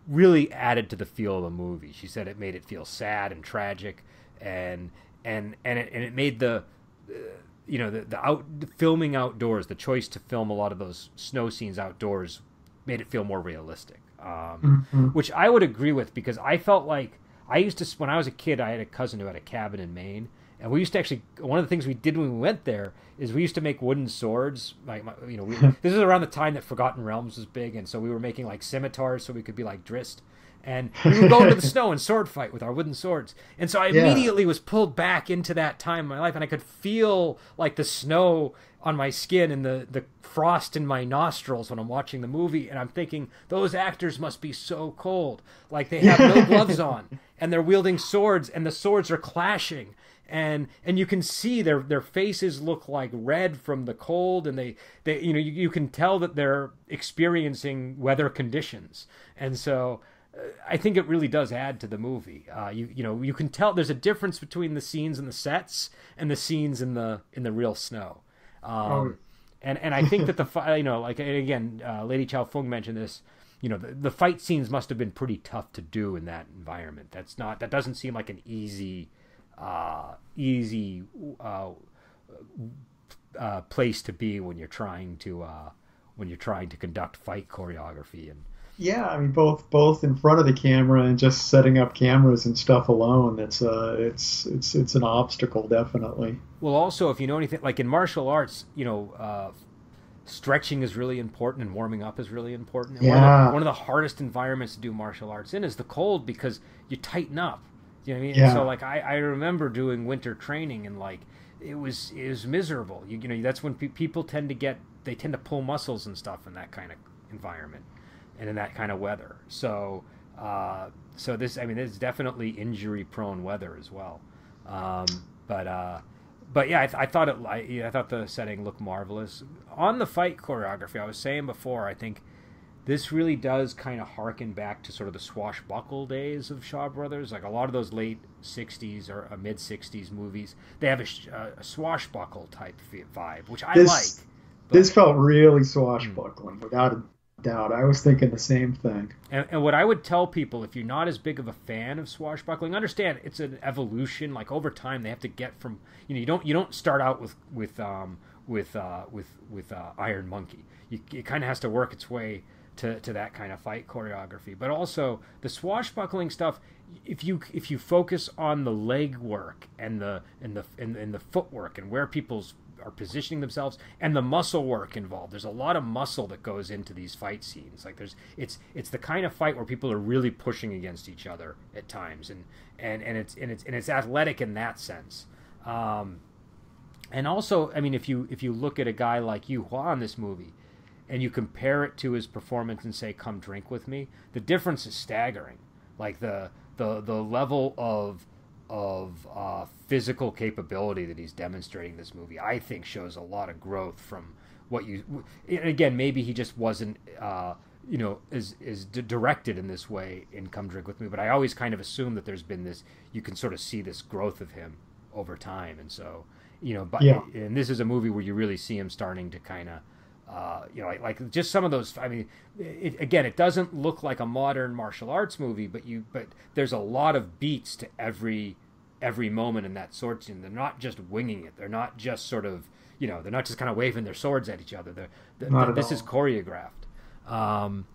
really added to the feel of the movie. She said it made it feel sad and tragic, and and and it, and it made the uh, you know the the out the filming outdoors, the choice to film a lot of those snow scenes outdoors made it feel more realistic. Um, mm-hmm. Which I would agree with because I felt like I used to when I was a kid, I had a cousin who had a cabin in Maine, and we used to actually one of the things we did when we went there is we used to make wooden swords. Like you know, we, this is around the time that Forgotten Realms was big, and so we were making like scimitars so we could be like Drizzt. and we would go into the snow and sword fight with our wooden swords. And so I yeah. immediately was pulled back into that time in my life, and I could feel like the snow on my skin and the the frost in my nostrils when I'm watching the movie, and I'm thinking those actors must be so cold, like they have no gloves on, and they're wielding swords, and the swords are clashing and and you can see their their faces look like red from the cold and they they you know you, you can tell that they're experiencing weather conditions and so I think it really does add to the movie. Uh, you you know you can tell there's a difference between the scenes in the sets and the scenes in the in the real snow. Um, oh. And and I think that the you know like again, uh, Lady Chow Fung mentioned this. You know the, the fight scenes must have been pretty tough to do in that environment. That's not that doesn't seem like an easy uh, easy uh, uh, place to be when you're trying to uh, when you're trying to conduct fight choreography and
yeah, I mean both both in front of the camera and just setting up cameras and stuff alone. It's uh, it's it's it's an obstacle definitely.
Well, also if you know anything like in martial arts, you know, uh, stretching is really important and warming up is really important. And
yeah.
One of, the, one of, the, hardest environments to do martial arts in is the cold because you tighten up. You know what I mean?
Yeah.
so like I, I remember doing winter training and like it was it was miserable. You, you know that's when pe- people tend to get they tend to pull muscles and stuff in that kind of environment and in that kind of weather. So, uh, so this, I mean, it's definitely injury-prone weather as well. Um, but, uh, but yeah, I, th- I thought it. I, I thought the setting looked marvelous on the fight choreography. I was saying before, I think this really does kind of harken back to sort of the swashbuckle days of Shaw Brothers. Like a lot of those late '60s or uh, mid '60s movies, they have a, uh, a swashbuckle type vibe, which I
this,
like.
But, this felt really swashbuckling, hmm. without a doubt. I was thinking the same thing.
And, and, what I would tell people, if you're not as big of a fan of swashbuckling, understand it's an evolution. Like over time, they have to get from you know you don't you don't start out with with um, with uh, with with uh, Iron Monkey. You, it kind of has to work its way to, to that kind of fight choreography. But also the swashbuckling stuff. If you if you focus on the leg work and the and the and, and the footwork and where people's are positioning themselves and the muscle work involved. There's a lot of muscle that goes into these fight scenes. Like there's it's it's the kind of fight where people are really pushing against each other at times and and and it's and it's and it's athletic in that sense. Um, and also, I mean, if you if you look at a guy like Yu Hua in this movie, and you compare it to his performance and say, "Come drink with me," the difference is staggering. Like the the the level of of uh, physical capability that he's demonstrating this movie, I think shows a lot of growth from what you. And again, maybe he just wasn't, uh, you know, is is directed in this way in Come Drink with Me. But I always kind of assume that there's been this. You can sort of see this growth of him over time, and so you know, but
yeah.
and this is a movie where you really see him starting to kind of uh, you know, like, like, just some of those. I mean, it, again, it doesn't look like a modern martial arts movie, but you, but there's a lot of beats to every every moment in that sword scene. They're not just winging it. They're not just sort of, you know, they're not just kind of waving their swords at each other. They're, they're this all. is choreographed. Um,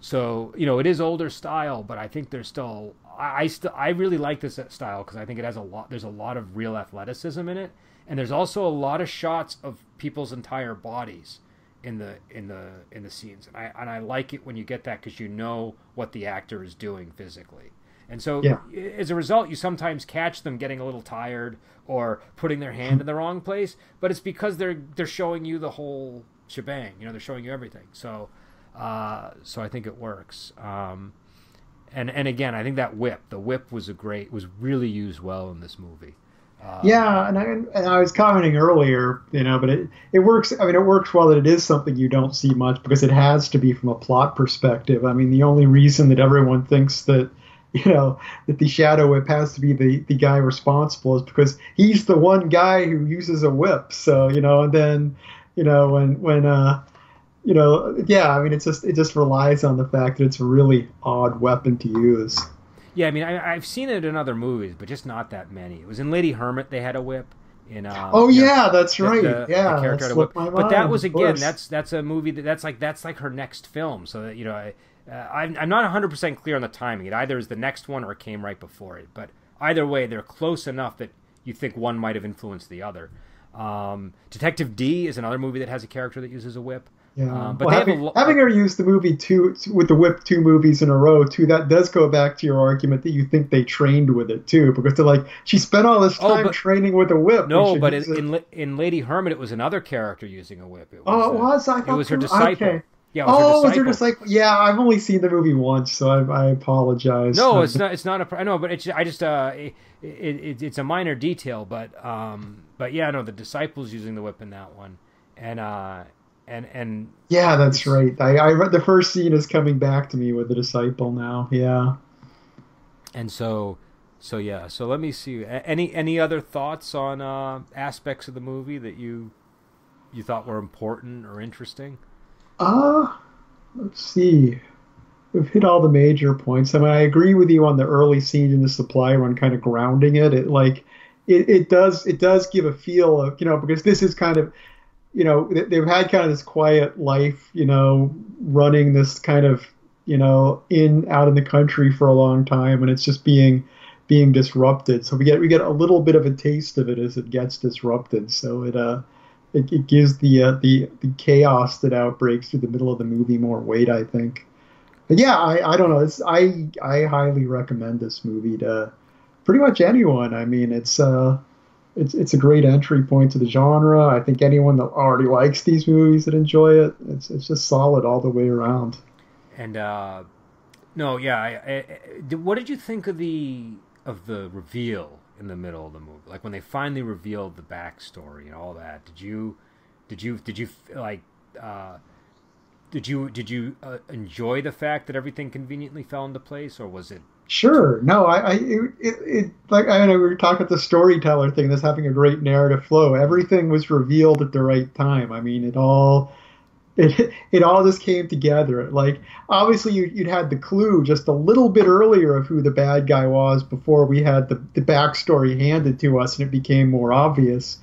so you know, it is older style, but I think there's still. I, I still I really like this style because I think it has a lot. There's a lot of real athleticism in it, and there's also a lot of shots of people's entire bodies in the in the in the scenes. And I and I like it when you get that because you know what the actor is doing physically. And so
yeah.
as a result you sometimes catch them getting a little tired or putting their hand in the wrong place but it's because they're they're showing you the whole shebang you know they're showing you everything. So uh, so I think it works. Um, and and again I think that whip the whip was a great was really used well in this movie
uh, yeah, and I, and I was commenting earlier, you know, but it, it works. I mean, it works well that it is something you don't see much because it has to be from a plot perspective. I mean, the only reason that everyone thinks that, you know, that the shadow whip has to be the, the guy responsible is because he's the one guy who uses a whip. So, you know, and then, you know, when, when, uh, you know, yeah, I mean, it's just, it just relies on the fact that it's a really odd weapon to use.
Yeah, I mean, I, have seen it in other movies, but just not that many. It was in Lady Hermit; they had a whip. In um,
oh yeah, know, that's right. The, yeah,
the character
had a whip.
but that was again, that's that's a movie that that's like that's like her next film. So that you know, I, uh, I'm I'm not 100 percent clear on the timing. It either is the next one or it came right before it. But either way, they're close enough that you think one might have influenced the other. Um, Detective Dee is another movie that has a character that uses a whip.
Yeah, um, but well, having, lo- having, her use the movie two with the whip two movies in a row too, that does go back to your argument that you think they trained with it too, because they're like she spent all this oh, time oh, but, training with a whip.
No, but in, in, in Lady Hermit, it was another character using a whip.
It was, oh, it was. I thought
it was her disciple.
Okay. Yeah, was oh, her disciple? Yeah, I've only seen the movie once, so I, I apologize.
No, it's not. It's not a. I know, but it's. I just. Uh, it, it, it's a minor detail, but um, but yeah, no, the disciples using the whip in that one, and uh, and and
yeah, that's right. I, I read the first scene is coming back to me with the disciple now. Yeah,
and so so yeah. So let me see. Any any other thoughts on uh, aspects of the movie that you you thought were important or interesting?
Uh let's see. We've hit all the major points. I mean, I agree with you on the early scene in the supply run, kind of grounding it. It like it, it does it does give a feel of you know because this is kind of you know, they've had kind of this quiet life, you know, running this kind of, you know, in out in the country for a long time, and it's just being being disrupted. So we get we get a little bit of a taste of it as it gets disrupted. So it uh it, it gives the uh, the the chaos that outbreaks through the middle of the movie more weight, I think. But yeah, I, I don't know. It's, I I highly recommend this movie to pretty much anyone. I mean, it's uh it's it's a great entry point to the genre. I think anyone that already likes these movies that enjoy it, it's it's just solid all the way around.
And uh, no, yeah, I, I, what did you think of the of the reveal in the middle of the movie? Like when they finally revealed the backstory and all that. Did you did you did you like uh, did you did you uh, enjoy the fact that everything conveniently fell into place, or was it
Sure. No, I, I it, it, like I know we were talking about the storyteller thing that's having a great narrative flow. Everything was revealed at the right time. I mean, it all it it all just came together. Like obviously you you'd had the clue just a little bit earlier of who the bad guy was before we had the the backstory handed to us and it became more obvious.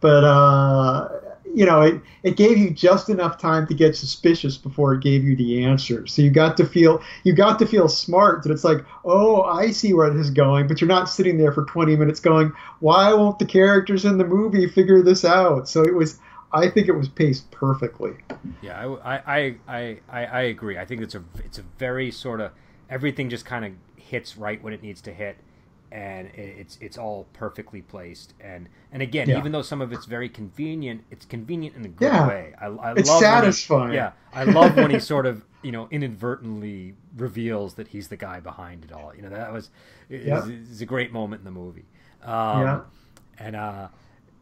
But uh you know, it, it gave you just enough time to get suspicious before it gave you the answer. So you got to feel you got to feel smart that it's like, oh, I see where this is going, but you're not sitting there for 20 minutes going, why won't the characters in the movie figure this out? So it was I think it was paced perfectly.
Yeah, I I I I, I agree. I think it's a it's a very sort of everything just kind of hits right when it needs to hit and it's it's all perfectly placed. And and again yeah. even though some of it's very convenient it's convenient in a good
yeah.
way. I, I
it's
love
satisfying
he, yeah. I love when he sort of you know inadvertently reveals that he's the guy behind it all. You know that was yeah. is, a great moment in the movie. Um, yeah. and uh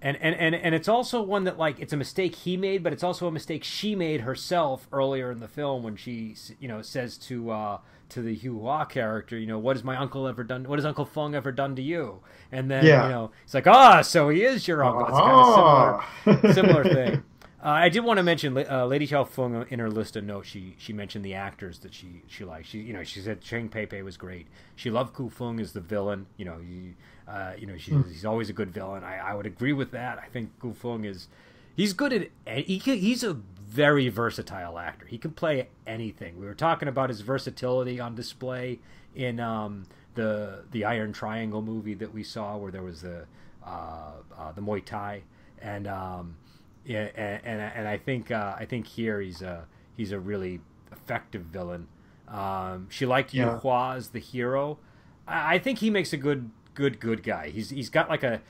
and, and, and, and it's also one that like it's a mistake he made, but it's also a mistake she made herself earlier in the film when she you know says to uh, to the Hu Hua character, you know, what has my uncle ever done? What has Uncle Fung ever done to you? And then, yeah. you know, it's like, ah, oh, so he is your uncle. It's kind of similar, similar thing. Uh, I did want to mention uh, Lady Chow Fung in her list of notes. She she mentioned the actors that she she liked. She you know she said Cheng Pei Pei was great. She loved Ku Feng as the villain. You know he, uh, you know she's, mm. he's always a good villain. I, I would agree with that. I think Ku Feng is he's good at he he's a very versatile actor. He can play anything. We were talking about his versatility on display in um, the the Iron Triangle movie that we saw, where there was the uh, uh, the Muay Thai, and um, yeah, and, and, and I think uh, I think here he's a he's a really effective villain. Um, she liked yeah. Yu Hua as the hero. I, I think he makes a good good good guy. He's he's got like a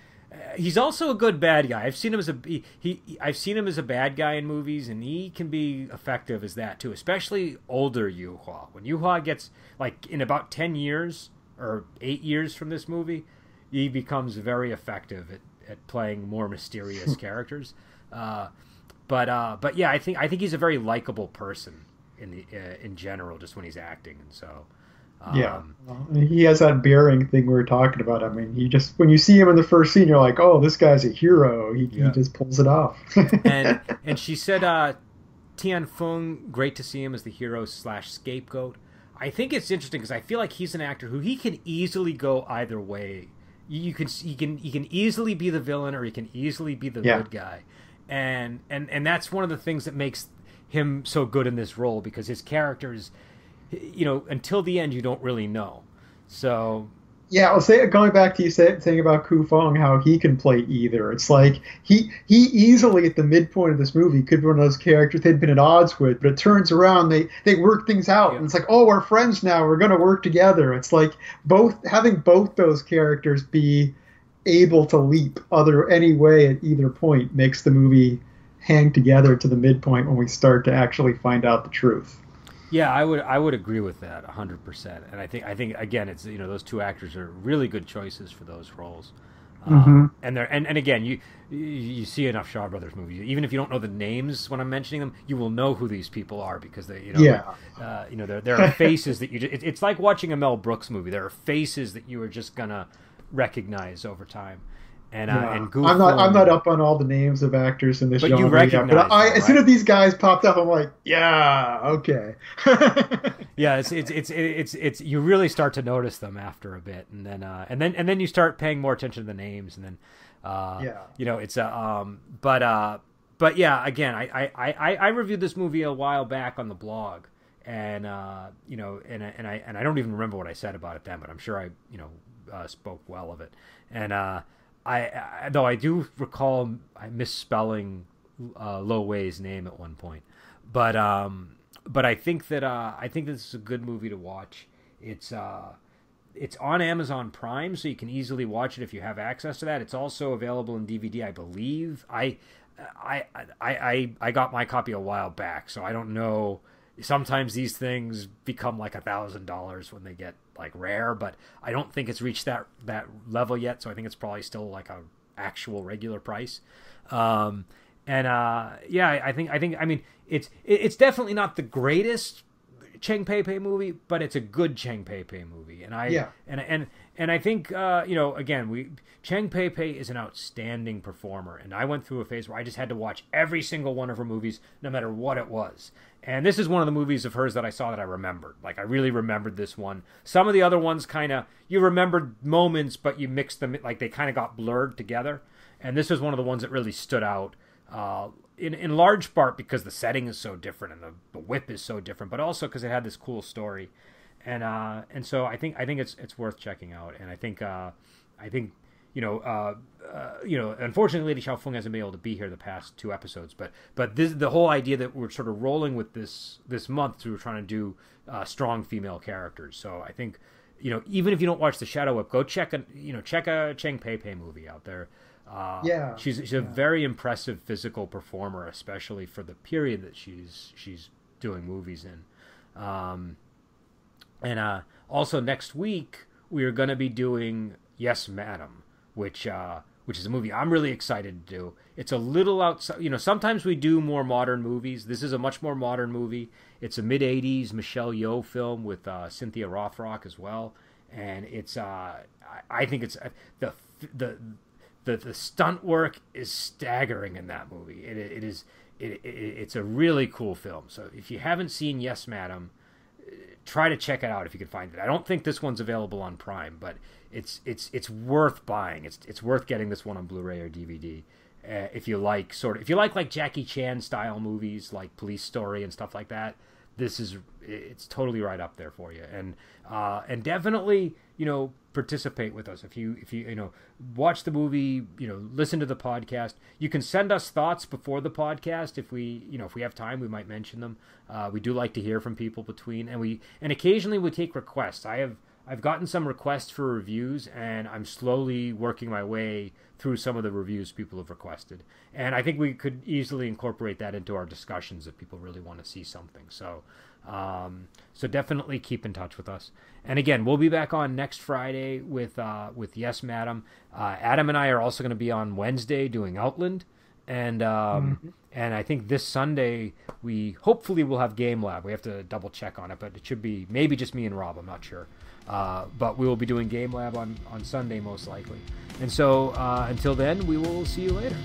he's also a good bad guy. I've seen him as a he, he, I've seen him as a bad guy in movies, and he can be effective as that too. Especially older Yu Hua. When Yu Hua gets like in about ten years or eight years from this movie, he becomes very effective at, at playing more mysterious characters. Uh, but uh, but yeah, I think I think he's a very likable person in the uh, in general, just when he's acting, and so.
Um, yeah, he has that bearing thing we were talking about. I mean, he just when you see him in the first scene, you're like, "Oh, this guy's a hero." He, yeah. he just pulls it off.
and and she said, uh, Tien Feng, great to see him as the hero slash scapegoat. I think it's interesting because I feel like he's an actor who he can easily go either way. You can he can he can easily be the villain or he can easily be the yeah. good guy, and and and that's one of the things that makes him so good in this role because his character is you know, until the end, you don't really know. So
Yeah, I'll say going back to you saying about Ku Feng, how he can play either. It's like he he easily at the midpoint of this movie could be one of those characters they'd been at odds with, but it turns around they they work things out, yeah. and it's like oh we're friends now, we're gonna work together. It's like both having both those characters be able to leap other any way at either point makes the movie hang together to the midpoint when we start to actually find out the truth.
Yeah, I would I would agree with that hundred percent. And I think I think again, it's you know those two actors are really good choices for those roles. Um, mm-hmm. and they're and, and again, you you see enough Shaw Brothers movies. Even if you don't know the names when I'm mentioning them, you will know who these people are because they you know yeah. uh, you know there there are faces that you. Just, it, it's like watching a Mel Brooks movie. There are faces that you are just gonna recognize over time. And, uh, yeah. and
I'm not I'm not up on all the names of actors in this but genre. You recognize yet, but I, them, as soon as these guys popped up, I'm like, yeah, okay.
yeah, it's, it's it's it's it's you really start to notice them after a bit, and then uh, and then and then you start paying more attention to the names, and then uh, yeah, you know, it's a uh, um, but uh, but yeah, again, I I I I reviewed this movie a while back on the blog, and uh, you know, and and I and I don't even remember what I said about it then, but I'm sure I you know uh, spoke well of it, and uh I, I though I do recall misspelling uh, Lo Wei's name at one point, but um, but I think that uh, I think this is a good movie to watch. It's uh, it's on Amazon Prime, so you can easily watch it if you have access to that. It's also available in DVD, I believe. I I I I, I got my copy a while back, so I don't know sometimes these things become like a thousand dollars when they get like rare, but I don't think it's reached that that level yet. So I think it's probably still like a actual regular price. Um, and uh, yeah, I think I think I mean it's it's definitely not the greatest Cheng Pei Pei movie, but it's a good Cheng Pei Pei movie. And I yeah. and and and I think uh, you know again we Cheng Pei Pei is an outstanding performer, and I went through a phase where I just had to watch every single one of her movies, no matter what it was. And this is one of the movies of hers that I saw that I remembered. Like I really remembered this one. Some of the other ones kind of you remembered moments, but you mixed them like they kind of got blurred together. And this was one of the ones that really stood out. Uh, in in large part because the setting is so different and the, the whip is so different, but also because it had this cool story, and uh, and so I think I think it's it's worth checking out, and I think uh, I think you know, uh, uh, you know, unfortunately, Lady Xiaofeng hasn't been able to be here the past two episodes, but but this the whole idea that we're sort of rolling with this this month, we're trying to do uh, strong female characters. So I think, you know, even if you don't watch the Shadow Whip, go check a you know check a Cheng Pei Pei movie out there.
Uh, yeah,
she's she's
yeah.
a very impressive physical performer, especially for the period that she's she's doing movies in. Um, and uh, also next week we are going to be doing Yes, Madam which uh, which is a movie I'm really excited to do. It's a little outside. You know, sometimes we do more modern movies. This is a much more modern movie. It's a mid '80s Michelle Yeoh film with uh, Cynthia Rothrock as well, and it's. Uh, I think it's uh, the the the the stunt work is staggering in that movie. It it is it, it, it's a really cool film. So if you haven't seen Yes, Madam, try to check it out if you can find it. I don't think this one's available on Prime, but it's it's it's worth buying. It's it's worth getting this one on Blu-ray or DVD. Uh, if you like sort of if you like like Jackie Chan style movies like Police Story and stuff like that, this is it's totally right up there for you. And uh, and definitely you know participate with us if you if you you know watch the movie you know listen to the podcast you can send us thoughts before the podcast if we you know if we have time we might mention them uh, we do like to hear from people between and we and occasionally we take requests i have I've gotten some requests for reviews, and I'm slowly working my way through some of the reviews people have requested. And I think we could easily incorporate that into our discussions if people really want to see something. So, um, so definitely keep in touch with us. And again, we'll be back on next Friday with uh, with Yes, Madam. Uh, Adam and I are also going to be on Wednesday doing Outland, and um, mm-hmm. and I think this Sunday we hopefully will have Game Lab. We have to double check on it, but it should be maybe just me and Rob. I'm not sure. Uh, but we will be doing Game Lab on, on Sunday most likely. And so uh, until then, we will see you later.